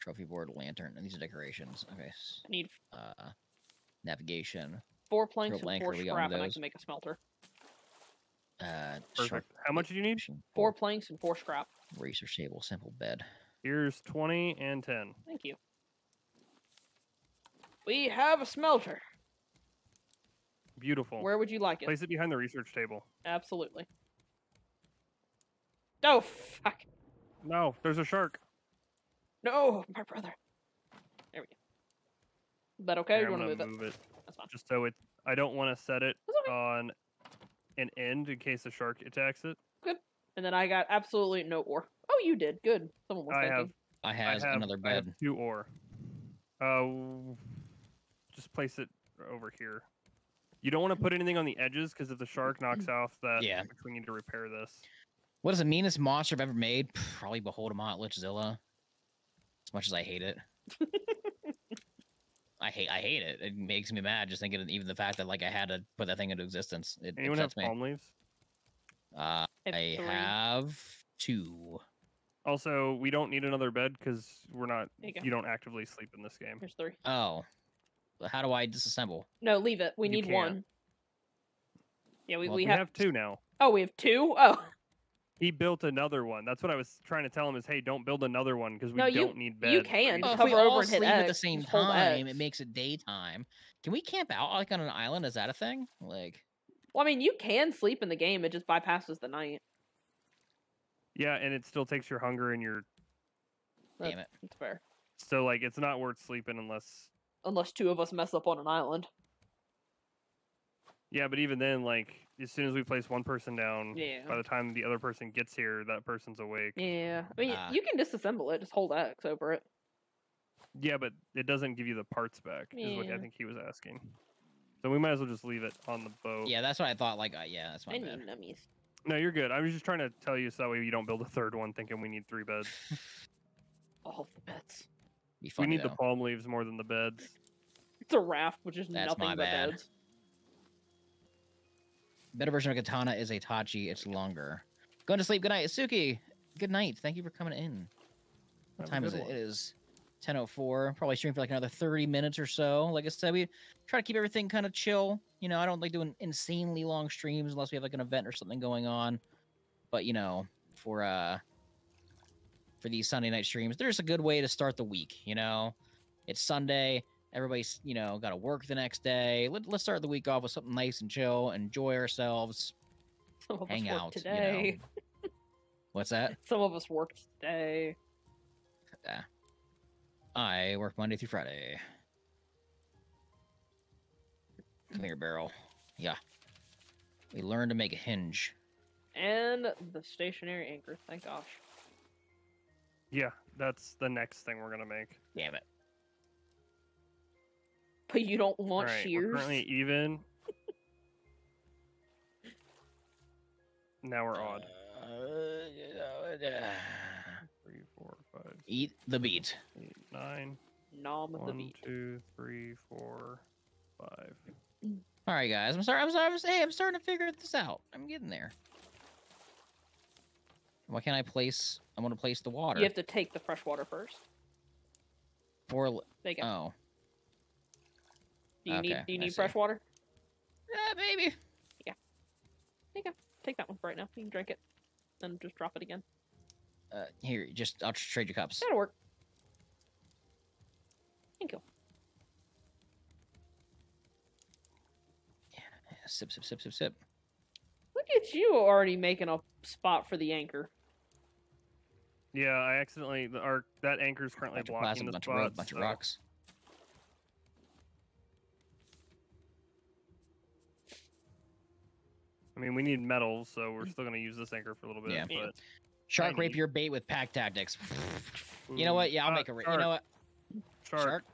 Trophy board, lantern, and these are decorations. Okay. s- I need Uh, navigation. four planks and four we scrap, and I those. can make a smelter. Uh, perfect. How much do you need? sharp- Four planks and four scrap. Research table, simple bed. Here's 20 and 10. Thank you. We have a smelter. Beautiful. Where would you like it? Place it behind the research table. Absolutely. Oh fuck! No, there's a shark. No, my brother. There we go. Is that okay? Here, you I'm want to gonna move it? it That's fine. just so it. I don't want to set it okay. on an end in case a shark attacks it. Good. And then I got absolutely no ore. Oh, you did. Good. Someone was I thinking. have I has I have another I have bed. two ore. Uh, just place it over here. You don't want to put anything on the edges because if the shark knocks off that, Yeah. we need to repair this. What is the meanest monster I've ever made? Probably Beholdemont Lichzilla. As much as I hate it. I hate I hate it. It makes me mad just thinking of even the fact that like I had to put that thing into existence. It Anyone have upsets me. palm leaves? Uh, I three. have two. Also, we don't need another bed because we're not. You. You don't actively sleep in this game. Here's three. Oh. But How do I disassemble? No, leave it. We You need can't. one. Yeah, we, Well, we, We have... have two now. Oh, we have two. Oh, He built another one. That's what I was trying to tell him is, hey, don't build another one because we No, you- don't need beds. you can. each Well, if we Hover all over and hit sleep at the same time, it makes it daytime. Can we camp out like on an island? Is that a thing? Like, well, I mean, you can sleep in the game. It just bypasses the night. Yeah, and it still takes your hunger and your damn it. It's fair. so like it's not worth sleeping unless Unless two of us mess up on an island. yeah, but even then, like as soon as we place one person down, Yeah. by the time the other person gets here, that person's awake. Yeah. I mean, Ah. you can disassemble it. Just hold X over it. Yeah, but it doesn't give you the parts back. Is what I think he was asking. So we might as well just leave it on the boat. Yeah, that's what I thought. Like, uh, yeah, that's my I bad. need nummies. No, you're good. I was just trying to tell you so that way you don't build a third one thinking we need three beds. All the beds. Be we need though. the palm leaves more than the beds. It's a raft, which is That's nothing my but bad. beds. Better version of katana is a tachi. It's longer. Going to sleep. Good night, Suki. Good night. Thank you for coming in. What time is it? one. It is 10:04. Probably stream for like another 30 minutes or so. Like I said, we try to keep everything kind of chill. You know, I don't like doing insanely long streams unless we have like an event or something going on. But you know, for uh for these Sunday night streams, there's a good way to start the week. You know, it's Sunday. Everybody's you know got to work the next day. Let, let's start the week off with something nice and chill. Enjoy ourselves. Some of Hang us worked out. You today. know. What's that? Some of us worked today. Yeah. I work Monday through Friday. Come here, barrel. Yeah. We learned to make a hinge. And the stationary anchor. Thank gosh. Yeah, that's the next thing we're gonna make. Damn it. But you don't want Alright, we're shears. currently even. now we're odd. Uh, Three, four, five, six, Eat the beat. eight, nine. Nom the One, meat. two, three, four, five. All right, guys. I'm sorry. I'm sorry. I'm, hey, I'm starting to figure this out. I'm getting there. Why can't I place? I want to place the water. You have to take the fresh water first. Or l- There you go. oh, do you need do you I need see. fresh water? yeah, baby. Yeah. Take that one for right now. You can drink it. then just drop it again. Uh, here, just I'll just trade your cups. That'll work. Thank you. Yeah, sip, sip, sip, sip, sip. Look at you already making a spot for the anchor. Yeah, I accidentally the our that anchor's currently Bunch of blocking plastic, the bunch of road, spots. bunch of rocks. Mean, we need metals, so we're still gonna use this anchor for a little bit. Yeah. Yeah. But Shark I rape your bait with pack tactics. you know what? Yeah, I'll uh, make a. Ra- you shark, know what? Shark,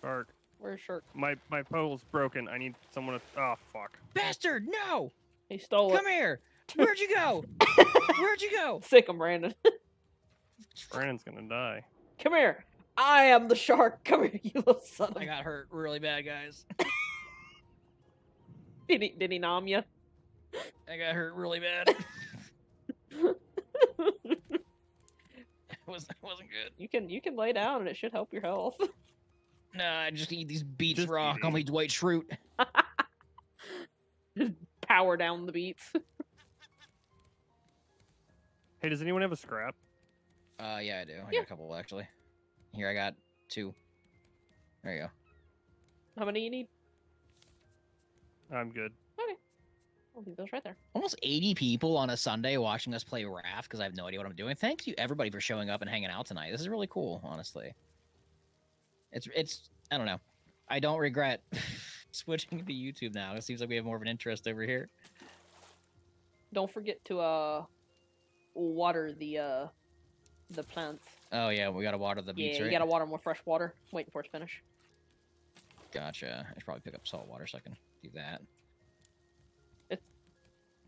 shark. Where's Shark? My my pole's broken. I need someone to. Oh fuck. Bastard! No! He stole Come it. Come here! Where'd you go? Where'd you go? Sick him, Brandon. Brandon's gonna die. Come here. I am the shark. Come here, you little son I got hurt really bad, guys. Did he, did he nom you? I got hurt really bad. it was it wasn't good. you can you can lay down and it should help your health. Nah, I just eat these beets Just raw. Call eating. me Dwight Schrute. Just power down the beats. Hey, does anyone have a scrap? Uh, yeah, I do. I Yeah. got a couple actually. Here, I got two. There you go. How many you need? I'm good. Okay. I'll leave those right there. Almost 80 people on a Sunday watching us play Raft because I have no idea what I'm doing. Thank you everybody for showing up and hanging out tonight. This is really cool, honestly. It's it's I don't know. I don't regret switching to YouTube now. It seems like we have more of an interest over here. Don't forget to uh water the uh the plants. Oh yeah, we gotta water the beets, yeah, right? you gotta water them with fresh water. Waiting for it to finish. Gotcha. I should probably pick up salt water so I can do that.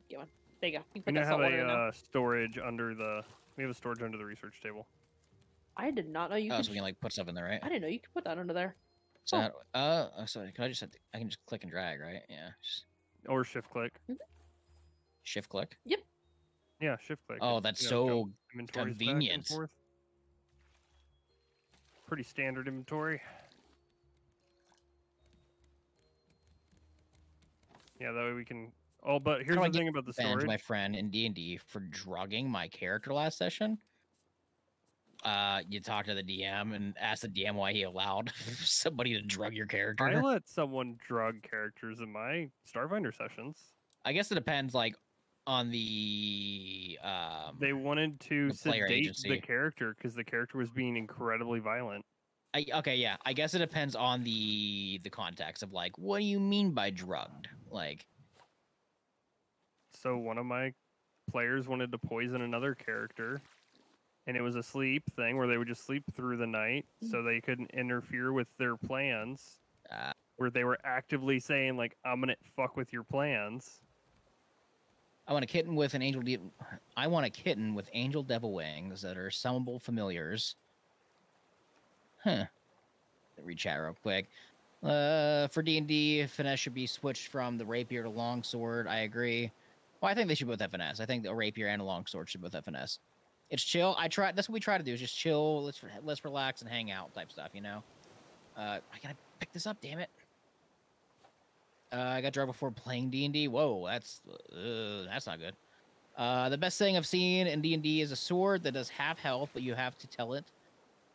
Get one. There you go. You We can put now that have a uh, storage under the. We have a storage under the research table. I did not know you oh, could. so we can like put stuff in there, right? I didn't know you could put that under there. So Oh. how do- uh, uh, sorry, can I just I can just click and drag, right? Yeah, just Or shift click. shift click. Yep. Yeah, shift click. Oh, that's you know, so inventories back and convenient. Pretty standard inventory. Yeah, that way we can. Oh, but here's the thing about the storage. my friend in D and D for drugging my character last session. Uh, you talk to the DM and ask the DM why he allowed somebody to drug your character. I let someone drug characters in my Starfinder sessions. I guess it depends, like, on the um. They wanted to The sedate agency. the character because the character was being incredibly violent. I, okay, yeah. I guess it depends on the the context of like, what do you mean by drugged? Like, So one of my players wanted to poison another character, and it was a sleep thing where they would just sleep through the night, so they couldn't interfere with their plans. Uh. where they were actively saying like, "I'm gonna fuck with your plans." I want a kitten with an angel. De- I want a kitten with angel devil wings that are summonable familiars. Huh. Read chat real quick. Uh, for D and D, finesse should be switched from the rapier to longsword. I agree. Well, I think they should both have finesse. I think a rapier and a longsword should both have finesse. It's chill. I try. That's what we try to do. Is just chill. Let's let's relax and hang out type stuff. You know. Uh, I gotta pick this up. Damn it. Uh, I got drugged before playing D and D. Whoa, that's uh, that's not good. Uh, the best thing I've seen in D and D is a sword that does half health, but you have to tell it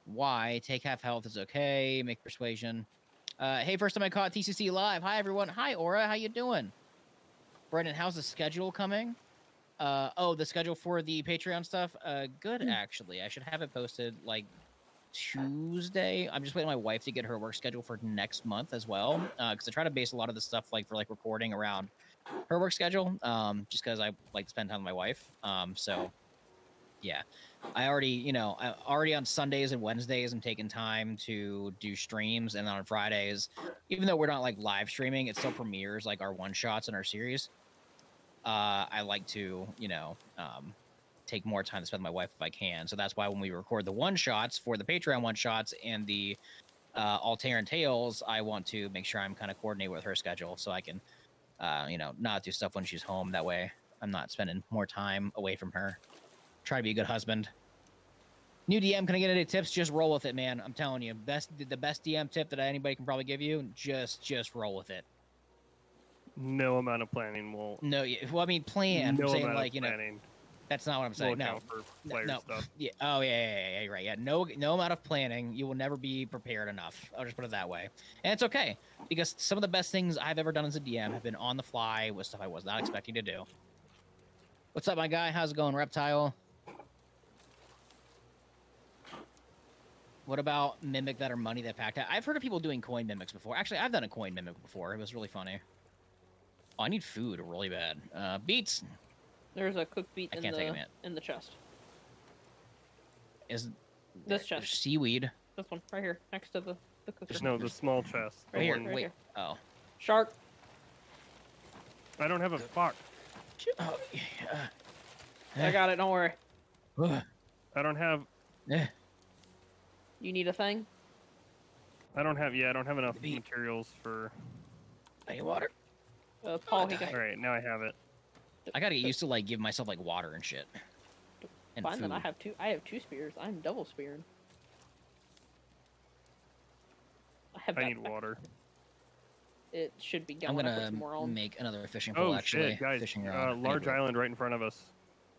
why. Take half health is okay. Make persuasion. Uh, hey, first time I caught TCC live. Hi everyone. Hi Aura. How you doing? Brendan, how's the schedule coming? Uh, oh, the schedule for the Patreon stuff. Uh, good Hmm. actually. I should have it posted like Tuesday. I'm just waiting on my wife to get her work schedule for next month as well, Uh because I try to base a lot of the stuff like for like recording around her work schedule. Um, just because I like to spend time with my wife. Um, so yeah, I already you know I already on Sundays and Wednesdays I'm taking time to do streams, and on Fridays, even though we're not like live streaming, it still premieres like our one shots and our series. Uh, I like to you know um, take more time to spend with my wife if I can. So that's why when we record the one shots for the Patreon one shots and the uh, Altair Tales, I want to make sure I'm kind of coordinate with her schedule so I can, uh, you know, not do stuff when she's home. That way I'm not spending more time away from her. Try to be a good husband. New DM, can I get any tips? Just roll with it, man. I'm telling you, best the best DM tip that anybody can probably give you. Just just roll with it. No amount of planning will. No, yeah, well, I mean, plan. no I'm saying amount like of you know, planning. That's not what I'm saying. No. No, no. stuff. Yeah. Oh yeah, yeah, yeah, yeah. Right. Yeah. No, no amount of planning, you will never be prepared enough. I'll just put it that way, and it's okay because some of the best things I've ever done as a DM have been on the fly with stuff I was not expecting to do. What's up, my guy? How's it going, Reptile? What about mimic that are money that packed out? I've heard of people doing coin mimics before. Actually, I've done a coin mimic before. It was really funny. Oh, I need food really bad. Uh, beets There's a cooked beet I in can't take the 'em yet. in the chest. is This there's chest. seaweed. This one right here, next to the the cooker. Just no, the small chest. the Right here, one- right Wait. here. Oh. Shark. I don't have a fuck. Oh, yeah. I got it. Don't worry. I don't have. You need a thing. I don't have. Yeah, I don't have enough Beat. materials for. I need water. Uh, Paul, he got All right, now I have it. I gotta get used to like give myself like water and shit. And fine. food. Then I have two. I have two spears. I'm double spearing. I have. I that need back- water. It should be I'm going. I put gonna some make another fishing pole. Oh actually, shit, guys! fishing Uh, rod. I large rope. island right in front of us.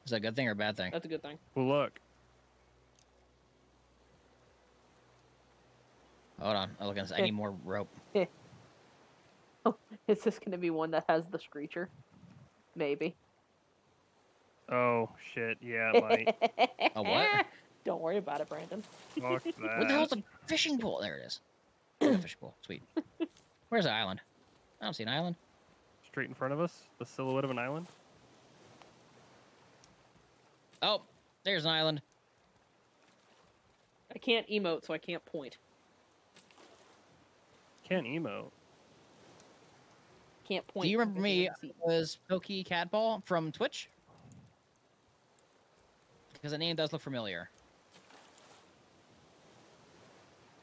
Is that a good thing or a bad thing? That's a good thing. Well, look. Hold on. I'll look at this. I need more rope. Oh, is this going to be one that has the screecher? Maybe. Oh shit! Yeah, it might. A what? Don't worry about it, Brandon. Fuck that. What the hell's a fishing pole? There it is. A fishing pole. Sweet. Where's the island? I don't see an island. Straight in front of us, the silhouette of an island. Oh, there's an island. I can't emote, so I can't point. Can't emote. Can't point. Do you remember because I me? Was Pokey Cadball from Twitch? Because the name does look familiar.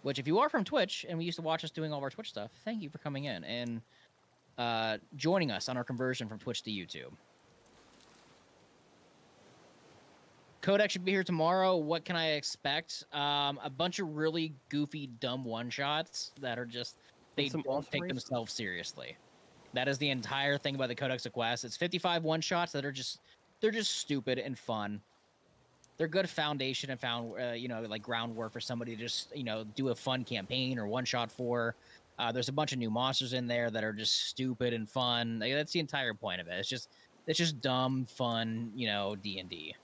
Which, if you are from Twitch and we used to watch us doing all of our Twitch stuff, thank you for coming in and uh, joining us on our conversion from Twitch to YouTube. Codex should be here tomorrow. What can I expect? Um, a bunch of really goofy, dumb one shots that are just they don't awesome take races. themselves seriously. That is the entire thing about the Codex of Quest. It's 55 one shots that are just they're just stupid and fun. They're good foundation and found uh, you know like groundwork for somebody to just you know do a fun campaign or one shot for. Uh, there's a bunch of new monsters in there that are just stupid and fun. Like, that's the entire point of it. It's just it's just dumb, fun, you know, D and D,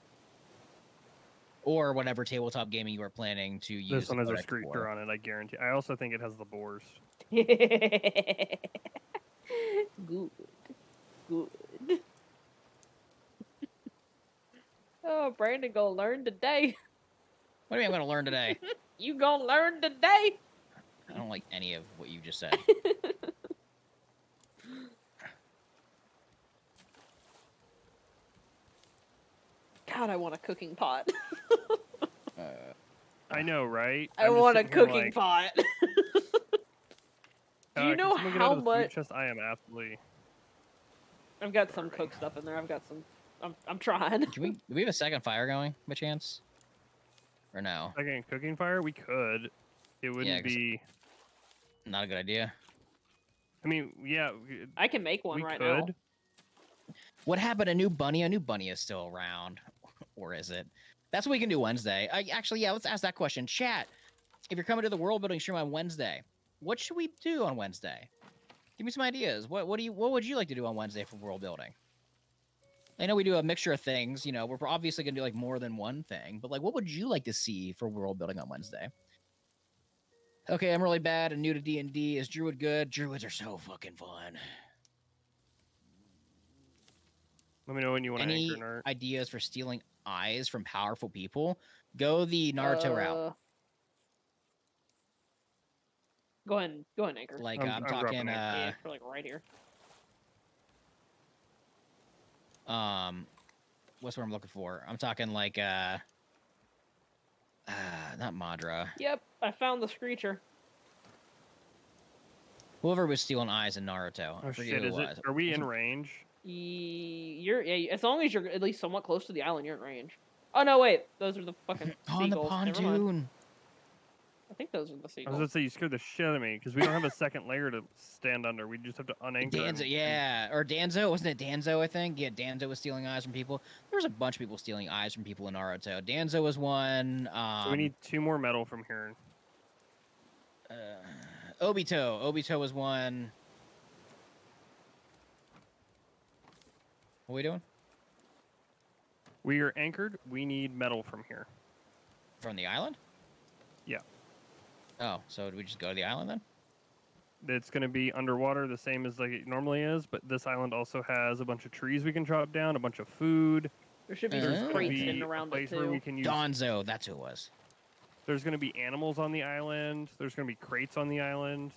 or whatever tabletop gaming you are planning to use. This one the has a Codex screecher on it. I guarantee. I also think it has the boars. Good. Good. oh, Brandon gonna learn today. What do you mean I'm going to learn today? You gonna learn today. I don't like any of what you just said. God, I want a cooking pot. Uh, I know, right? I I'm want a sitting here cooking like, pot. Do uh, you can know how out of the food much- chest? I am absolutely. I've got some cooked stuff in there. I've got some. I'm, I'm trying. Can we do we have a second fire going by chance? Or no? Second cooking fire, we could. It wouldn't 'cause- be. Not a good idea. I mean, yeah, we, I can make one we right could. now. What happened to New Bunny? A New Bunny is still around, or is it? That's what we can do Wednesday. I, actually, yeah, let's ask that question. Chat, if you're coming to the world building stream on Wednesday, what should we do on Wednesday? Give me some ideas. What what do you what would you like to do on Wednesday for world building? I know we do a mixture of things. You know, we're obviously gonna do like more than one thing, but like, what would you like to see for world building on Wednesday? Okay, I'm really bad and new to D and D. Is Druid good? Druids are so fucking fun. Let me know when you want to Any anchor Nert. ideas for stealing eyes from powerful people? Go the Naruto route. Uh, Go ahead. Go ahead, anchor. Like I'm- uh, I'm, I'm talking, uh, yeah, like right here. um, what's what I'm looking for? I'm talking like uh, uh not Madara. Yep, I found the screecher. Whoever was stealing eyes in Naruto. I Oh shit! who Is it it? Are we in range? Ye- You're yeah, as long as you're at least somewhat close to the island, you're in range. Oh no, wait, those are the fucking On the seagulls. Never mind. pontoon. think those are the seagulls. I was gonna say you scared the shit out of me because we don't have a second layer to stand under. We just have to unanchor. Danzo, and- yeah, or Danzo, wasn't it Danzo? I think yeah, Danzo was stealing eyes from people. There was a bunch of people stealing eyes from people in Naruto. Danzo was one. Um, So we need two more metal from here. uh, Obito. Obito was one. What are we doing We are anchored. We need metal from here. from the island? Yeah. Oh, so do we just go to the island then? It's going to be underwater, the same as like it normally is. But this island also has a bunch of trees we can chop down, a bunch of food. There should be oh. There's some crates in hidden a around it place where we too. can use. Danzo, that's who it was. There's going to be animals on the island. There's going to be crates on the island.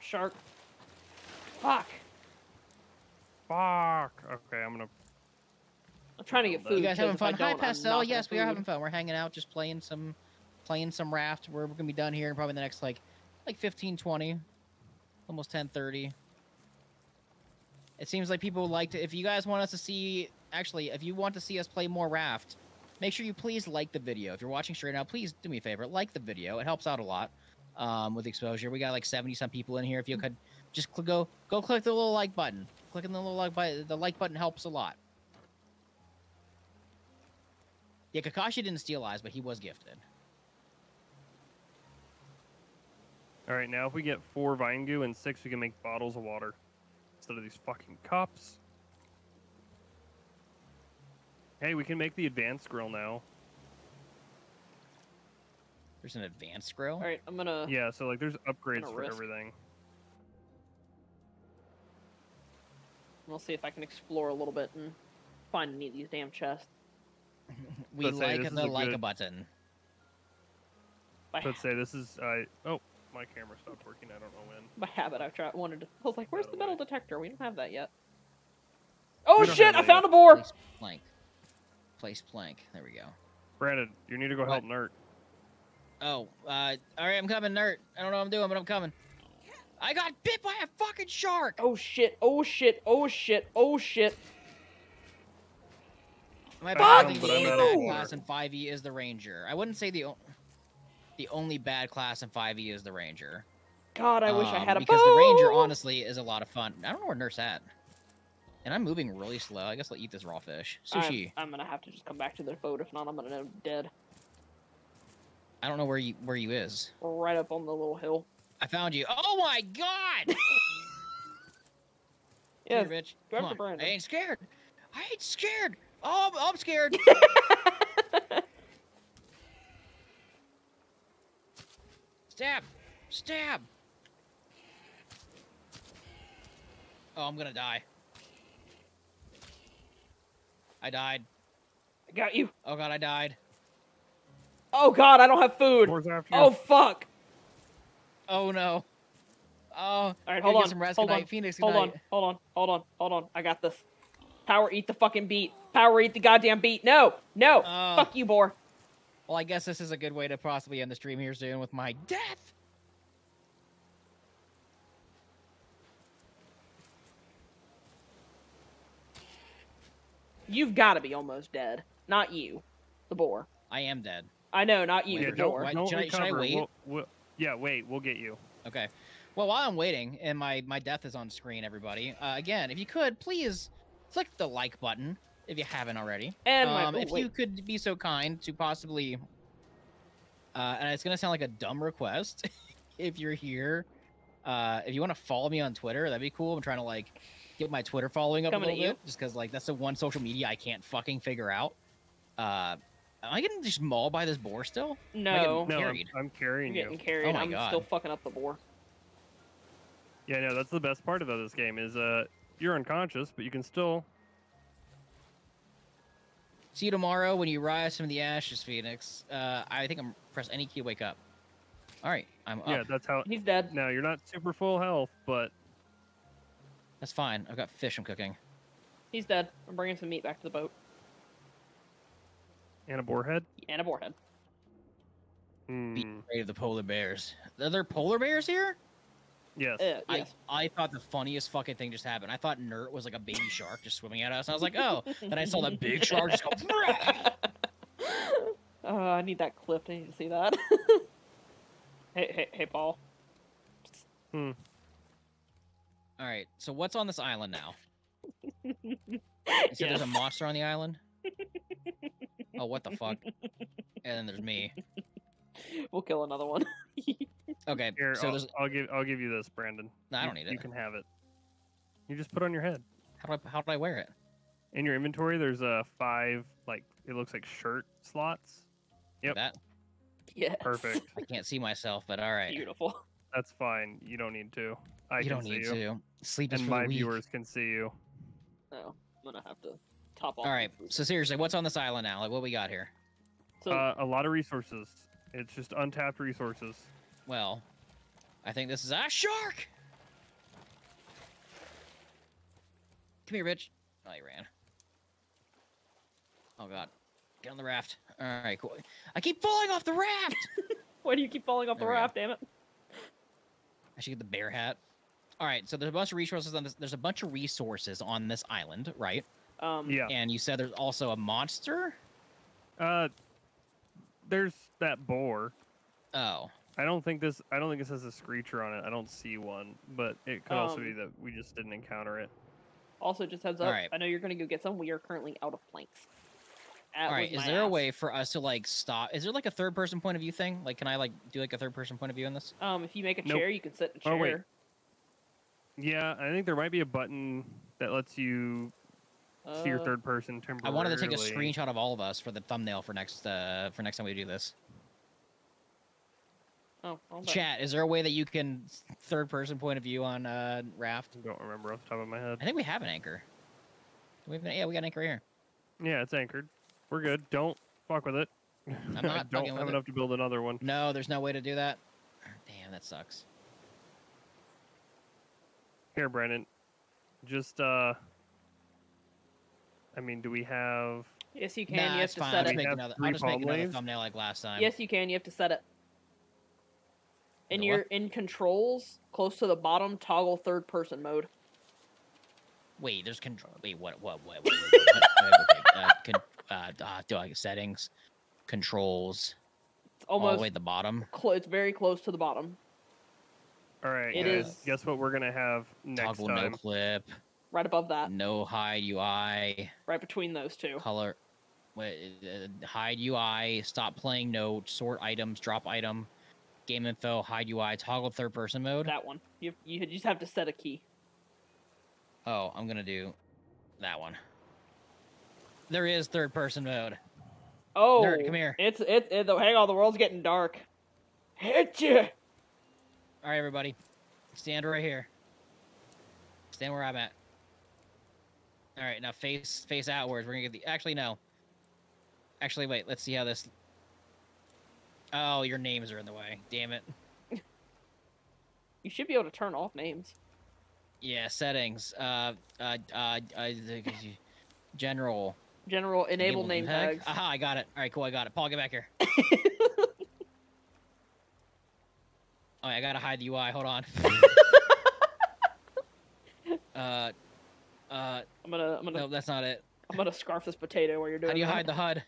Shark. Fuck. Fuck. Okay, I'm gonna. I'm trying to get food. You guys having fun? Hi, don't, Pastel. Yes, we are having fun. We're hanging out, just playing some, playing some raft. We're, we're gonna be done here in probably the next like, like 15, 20, almost 10, 30. It seems like people like to. If you guys want us to see, actually, if you want to see us play more raft, make sure you please like the video. If you're watching straight now, please do me a favor, like the video. It helps out a lot um, with exposure. We got like 70 some people in here. If you could just cl- go go click the little like button. Clicking the little like button. The like button helps a lot. Yeah, Kakashi didn't steal eyes, but he was gifted. All right, now if we get four vine goo and six, we can make bottles of water instead of these fucking cups. Hey, we can make the advanced grill now. There's an advanced grill. All right, I'm gonna. Yeah, so like there's upgrades for risk. everything. We'll see if I can explore a little bit and find any of these damn chests. we Let's say like this the a like a good- button. By, Let's say this is I. oh, my camera stopped working. I don't know when. by habit, I've tried. Wanted to. I was like, "Where's the the metal way. detector? We don't have that yet." Oh shit! I found yet. a boar. Place plank. Place plank. There we go. Brandon, you need to go What? help Nert. Oh, uh, all right, I'm coming, Nert. I don't know what I'm doing, but I'm coming. I got bit by a fucking shark. Oh shit! Oh shit! Oh shit! Oh shit! My Fuck bad but bad class in 5e is the ranger. I wouldn't say the o- the only bad class in 5e is the ranger. God, I wish I Um, had a because the ranger honestly is a lot of fun. I don't know where Nert's at. And I'm moving really slow. I guess I'll eat this raw fish. Sushi. I'm, I'm gonna have to just come back to the boat. If not, I'm gonna end up dead. I don't know where you where you is. Right up on the little hill. I found you. Oh my god! Yeah. Here, bitch. go Come after on. I ain't scared. I ain't scared. Oh, I'm, I'm scared. Stab! Stab! Oh, I'm gonna die. I died. I got you. Oh god, I died. Oh god, I don't have food. Boar's after oh, you. Oh fuck! Oh no. Oh. All right, hold on. Some rest. hold Good on. Phoenix. Hold on. Hold on. Hold on. Hold on. I got this. Power, eat the fucking beat. Power, eat the goddamn beat. No, no. Oh. Fuck you, boar. Well, I guess this is a good way to possibly end the stream here soon with my death. You've got to be almost dead. Not you, the boar. I am dead. I know, not you, Yeah, the don't- boar. why- don't should I- should I wait? We'll, we'll, yeah, wait. We'll get you. Okay. Well, while I'm waiting and my my death is on screen, everybody, uh, again, if you could please click the like button if you haven't already. And my um, oh, if wait. you could be so kind to possibly, uh, and it's gonna sound like a dumb request, if you're here, uh, if you want to follow me on Twitter, that'd be cool. I'm trying to like get my Twitter following up Coming a at little you. bit, just because like that's the one social media I can't fucking figure out. Uh, am I getting just mauled by this boar still? no, No, I'm, Carried. I'm carrying you're you. getting carried. Oh my I'm God. still fucking up the boar. Yeah, no, that's the best part about this game is uh you're unconscious, but you can still. See you tomorrow when you rise from the ashes, Phoenix. Uh, I think I'm press any key to wake up. All right, I'm up. Yeah, that's how. He's dead. Now you're not super full health, but That's fine. I've got fish I'm cooking. He's dead. I'm bringing some meat back to the boat. And a boarhead. And a boar head. Hmm. Be afraid of the polar bears. Are there polar bears here? Yes. Uh, yes. I, I thought the funniest fucking thing just happened. I thought Nert was like a baby shark just swimming at us. I was like, oh. Then I saw that big shark just go. "Brah!" Uh, I need that clip. I need to see that. Hey, hey, hey, Paul. Hmm. All right. So what's on this island now? You said there's a monster on the island. Oh, what the fuck? And then there's me. We'll kill another one. Okay. Here, so I'll, there's. I'll give I'll give you this, Brandon. No, I don't need it. You can have it. You just put it on your head. How do I? How do I wear it? In your inventory, there's a five like it looks like shirt slots. Like Yep. That Yeah. Perfect. I can't see myself, but all right. Beautiful. That's fine. You don't need to. I you can don't see need you, to. Sleep is and for my the weak. viewers can see you. Oh, I'm gonna have to top off. All my right. food. So seriously, what's on this island now? Like, what we got here? So, uh, a lot of resources. It's just untapped resources. Well, I think this is a shark. Come here, bitch. Oh, you ran. Oh God, get on the raft. All right, cool. I keep falling off the raft. why do you keep falling off the There we go. raft? Damn it! I should get the bear hat. All right, so there's a bunch of resources on this. There's a bunch of resources on this island, right? Um, Yeah. And you said there's also a monster. Uh, there's that boar. Oh, I don't think this. I don't think this has a screecher on it. I don't see one, but it could also be Um, that we just didn't encounter it. Also, just heads up. Alright. I know you're gonna go get some. We are currently out of planks. That all right. Is my there a way for us to like stop? Is there like a third person point of view thing? Like, can I like do like a third person point of view in this? Um, if you make a Nope. chair, you can sit in a Oh, wait. Yeah, I think there might be a button that lets you see your Uh, third person I wanted to take a screenshot of all of us for the thumbnail for next uh for next time we do this. Oh. Chat, is there a way that you can third person point of view on uh raft? I don't remember off the top of my head. I think we have an anchor. We have an, yeah, we got an anchor here. Yeah, it's anchored. We're good. Don't fuck with it. I'm I not don't have with it. enough to build another one. No, there's no way to do that. Damn, that sucks. Here, Brandon. Just uh. I mean, do we have? Yes, you can. nah, you have it's to fine. set I'll it. make another. I'll just make another leaves? thumbnail like last time. Yes, you can. You have to set it. In The your what? in controls, close to the bottom, toggle third person mode. Wait, there's control. Wait, what? What? What? What? what, what, what okay, uh, con- uh, uh, do I settings, controls, It's all the almost way at the bottom. clo- it's very close to the bottom, All right, It guys. is- Guess what we're gonna have next Toggle time? no clip, right above that, no hide UI, right between those two. color. Wait, uh, hide UI, stop playing note, sort items, drop item, game info, hide UI, toggle third person mode. That one. You you just have to set a key. Oh, I'm gonna do that one. There is third person mode. Oh, Nert, come here. It's it's it, the hang on. The world's getting dark. Hit you. All right, everybody, stand right here. Stand where I'm at. All right, now face face outwards. We're gonna get the. Actually, no. Actually, wait. Let's see how this. Oh, your names are in the way. Damn it. You should be able to turn off names. Yeah, settings. Uh, uh, uh, uh general. General enable name tag. tags. Aha, I got it. All right, cool. I got it. Paul, get back here. Oh, I gotta hide the UI. Hold on. uh, uh, I'm gonna I'm gonna no, that's not it. I'm gonna scarf this potato while you're doing. How do you that. hide the HUD?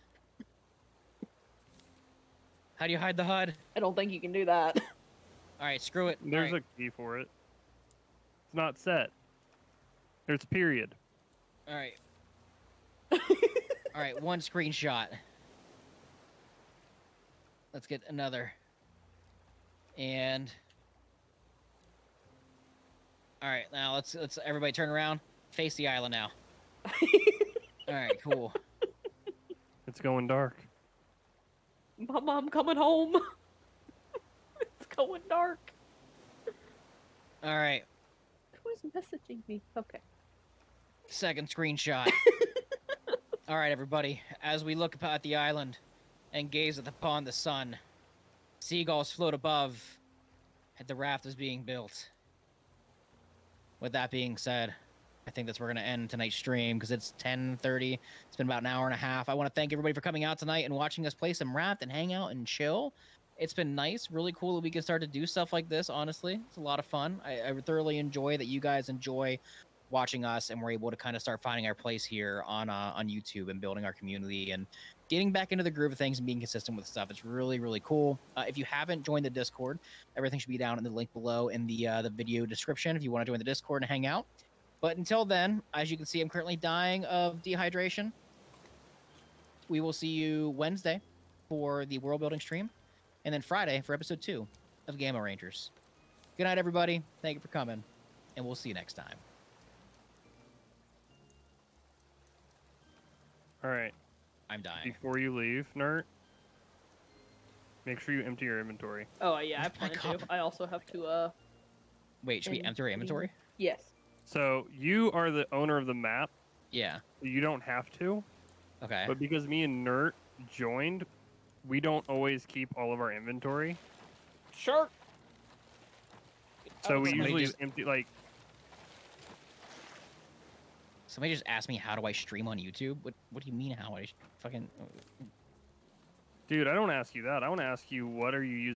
How do you hide the HUD? I don't think you can do that. All right, screw it. There's right. a key for it. It's not set. There's a period. All right. All right, one screenshot. Let's get another. And All right, now let's let's everybody turn around. Face the island now. All right, cool. It's going dark. Mama, I'm coming home. it's going dark. All right, Who's messaging me? Okay. second screenshot. All right, everybody, as we look at the island and gaze upon the sun, seagulls float above, and the raft is being built. With that being said, I think that's where we're gonna end tonight's stream because it's 10:30. It's been about an hour and a half. I want to thank everybody for coming out tonight and watching us play some raft and hang out and chill. It's been nice, really cool that we can start to do stuff like this. Honestly, it's a lot of fun. I, I thoroughly enjoy that you guys enjoy watching us, and we're able to kind of start finding our place here on uh, on YouTube and building our community and getting back into the groove of things and being consistent with stuff. It's really really cool. Uh, if you haven't joined the Discord, everything should be down in the link below in the uh, the video description if you want to join the Discord and hang out. But until then, as you can see, I'm currently dying of dehydration. We will see you Wednesday for the world building stream, and then Friday for episode two of Gamma Rangers. Good night, everybody. Thank you for coming, and we'll see you next time. All right. I'm dying. Before you leave, Nert, make sure you empty your inventory. Oh yeah, I My plan to. I also have to. Uh, Wait, should we empty our inventory? yes. So you are the owner of the map. Yeah. You don't have to, Okay. but because me and Nert joined, we don't always keep all of our inventory. Sure. So we usually just- empty like Somebody just asked me how do I stream on YouTube. What What do you mean how I fucking? Uh, Dude, I don't ask you that. I want to ask you what are you using